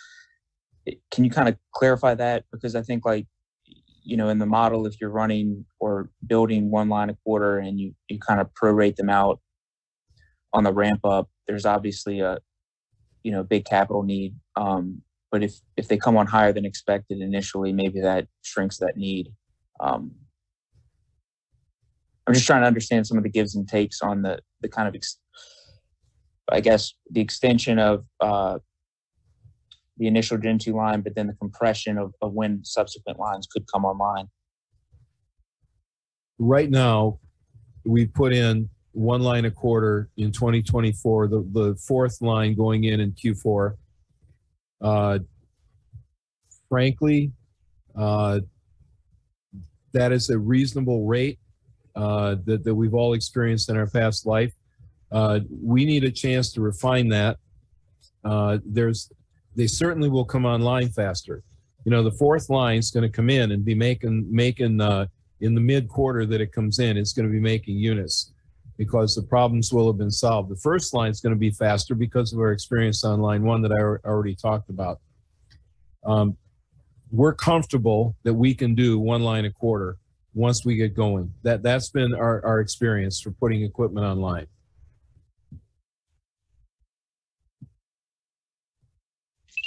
Can you kind of clarify that? Because I think like you know, in the model, if you're running or building one line a quarter and you, you kind of prorate them out on the ramp up, there's obviously a, you know, big capital need. Um, but if, if they come on higher than expected initially, maybe that shrinks that need. Um, I'm just trying to understand some of the gives and takes on the, the kind of, ex- I guess, the extension of, uh, the initial Gen 2 line, but then the compression of, of when subsequent lines could come online. right now, we put in one line a quarter in 2024, the, the fourth line going in in Q4. Uh, Frankly, uh, that is a reasonable rate uh, that, that we've all experienced in our past life. Uh, We need a chance to refine that. Uh, There's, they certainly will come online faster. You know, the fourth line's going to come in and be making, making, uh, in the mid quarter that it comes in, it's going to be making units because the problems will have been solved. The first line is going to be faster because of our experience on line one that I already talked about. Um, we're comfortable that we can do one line a quarter once we get going. That that's been our, our experience for putting equipment online.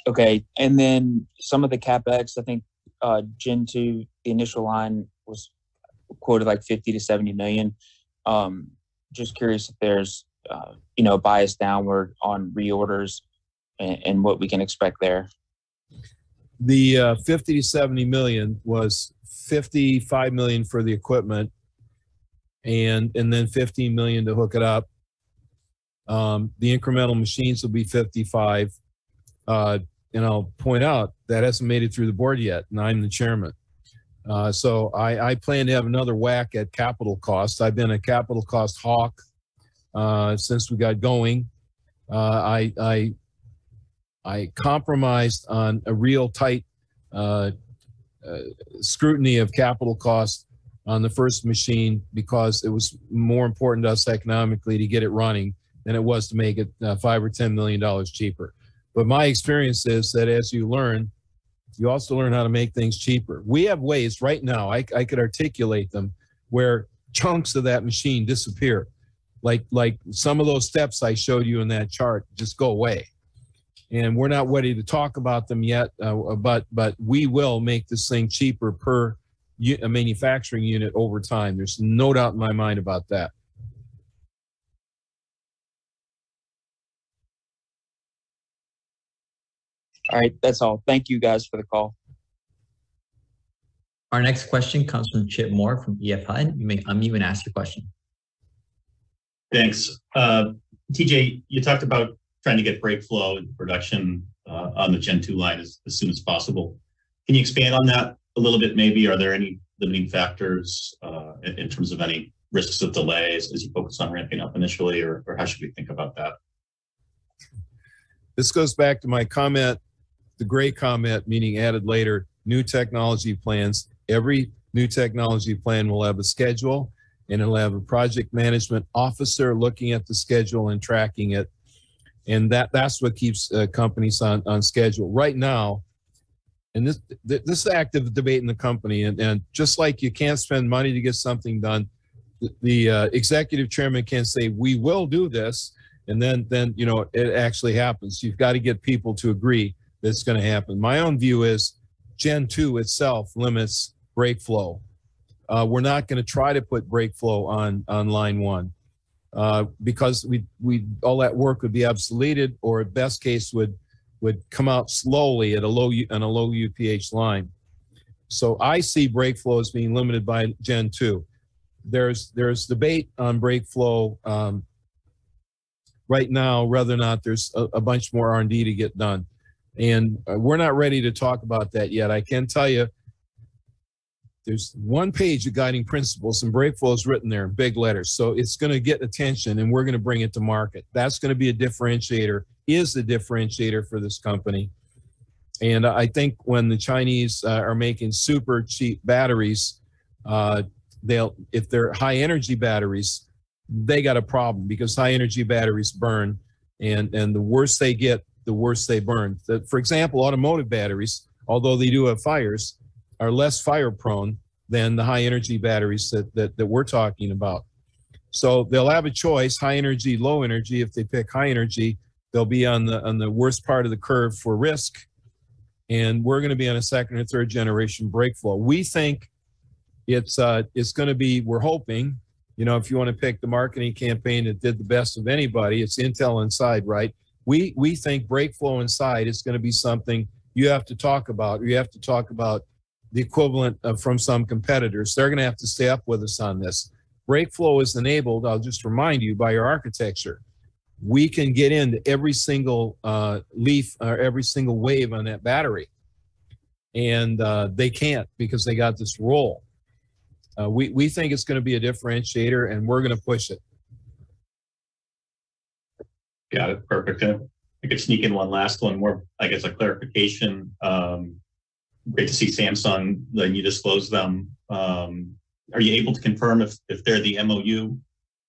Okay, and then some of the capex, I think, uh, Gen two, the initial line was quoted like fifty to seventy million. Um, just curious if there's, uh, you know, bias downward on reorders and, and what we can expect there. The uh, 50 to 70 million was 55 million for the equipment and and then 15 million to hook it up. Um, the incremental machines will be 55. Uh, and I'll point out that hasn't made it through the board yet, and I'm the chairman. Uh, so I, I plan to have another whack at capital costs. I've been a capital cost hawk uh, since we got going. Uh, I, I I compromised on a real tight uh, uh, scrutiny of capital costs on the first machine because it was more important to us economically to get it running than it was to make it uh, five or ten million dollars cheaper. But my experience is that as you learn, you also learn how to make things cheaper. We have ways right now, I, I could articulate them, where chunks of that machine disappear. Like, like some of those steps I showed you in that chart just go away. And we're not ready to talk about them yet, uh, but, but we will make this thing cheaper per u- a manufacturing unit over time. There's no doubt in my mind about that. All right, that's all. Thank you guys for the call. Our next question comes from Chip Moore from EF Hutton. You may unmute and ask your question. Thanks. Uh, TJ, you talked about trying to get BrakeFlow into production uh, on the Gen 2 line as, as soon as possible. Can you expand on that a little bit maybe? Are there any limiting factors uh, in, in terms of any risks of delays as you focus on ramping up initially, or, or how should we think about that? This goes back to my comment, the gray comment, meaning added later, new technology plans. Every new technology plan will have a schedule and it'll have a project management officer looking at the schedule and tracking it. And that, that's what keeps uh, companies on, on schedule. Right now, and this, th- this is active debate in the company, and, and just like you can't spend money to get something done, the, the uh, executive chairman can say, we will do this, and then then you know it actually happens. You've got to get people to agree that it's going to happen. My own view is gen 2 itself limits BrakeFlow. Uh, we're not going to try to put BrakeFlow on on line one uh, because we we all that work would be obsoleted or at best case would would come out slowly at a low on a low uph line. So i see BrakeFlow as being limited by gen 2 there's there's debate on BrakeFlow um, right now whether or not there's a, a bunch more r&d to get done. And uh, we're not ready to talk about that yet. I can tell you there's one page of guiding principles and BrakeFlow is written there in big letters. So it's going to get attention and we're going to bring it to market. That's going to be a differentiator is the differentiator for this company. And i think when the chinese uh, are making super cheap batteries uh, they'll if they're high energy batteries they got a problem because high energy batteries burn and and the worse they get the worse they burn. The- for example automotive batteries although they do have fires are less fire prone than the high energy batteries that, that, that we're talking about. So they'll have a choice, high energy, low energy. If they pick high energy, they'll be on the, on the worst part of the curve for risk. And we're going to be on a second or third generation BrakeFlow. We think it's, uh, it's going to be, we're hoping, you know, if you want to pick the marketing campaign that did the best of anybody, it's Intel Inside, right? We, we think BrakeFlow inside is going to be something you have to talk about. You have to talk about the equivalent of from some competitors. They're going to have to stay up with us on this. BrakeFlow is enabled, I'll just remind you, by your architecture. We can get into every single uh, leaf or every single wave on that battery. And uh, they can't because they got this roll. Uh, we, we think it's going to be a differentiator and we're going to push it. Got it. Perfect. I could sneak in one last one more, I guess, a clarification. Um, great to see Samsung, then you disclose them. Um, are you able to confirm if, if they're the MOU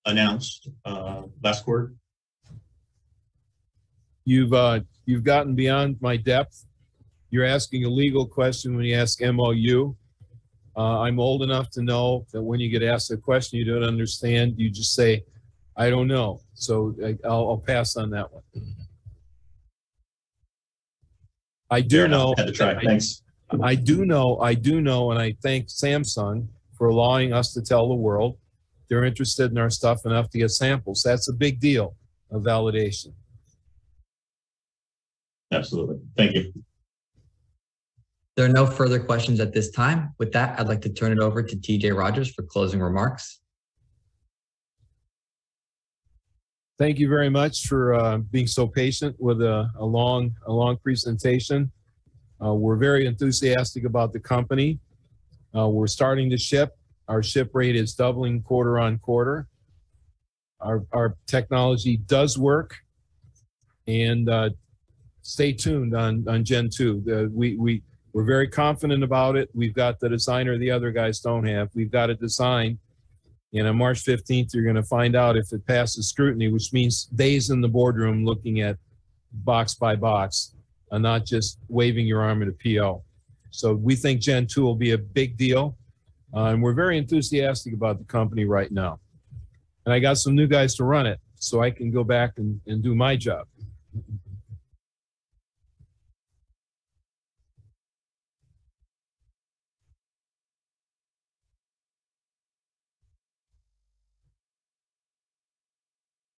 announced uh, last quarter? You've uh, you've gotten beyond my depth. You're asking a legal question when you ask MOU. Uh, I'm old enough to know that when you get asked a question you don't understand, you just say, "I don't know." So I, will I'll pass on that one. I do know. Had to try. Thanks. I do know, I do know, and I thank Samsung for allowing us to tell the world they're interested in our stuff enough to get samples. That's a big deal of validation. Absolutely. Thank you. There are no further questions at this time. With that, I'd like to turn it over to TJ Rodgers for closing remarks. Thank you very much for uh, being so patient with a, a long, a long presentation. Uh, we're very enthusiastic about the company. Uh, we're starting to ship. Our ship rate is doubling quarter on quarter. Our, our technology does work. And uh, stay tuned on, on Gen 2. Uh, we, we, we're very confident about it. We've got the designer the other guys don't have. We've got a design. And on March 15th, you're going to find out if it passes scrutiny, which means days in the boardroom looking at box by box and not just waving your arm at a PO. So we think Gen 2 will be a big deal. Uh, and we're very enthusiastic about the company right now. And I got some new guys to run it so I can go back and, and do my job.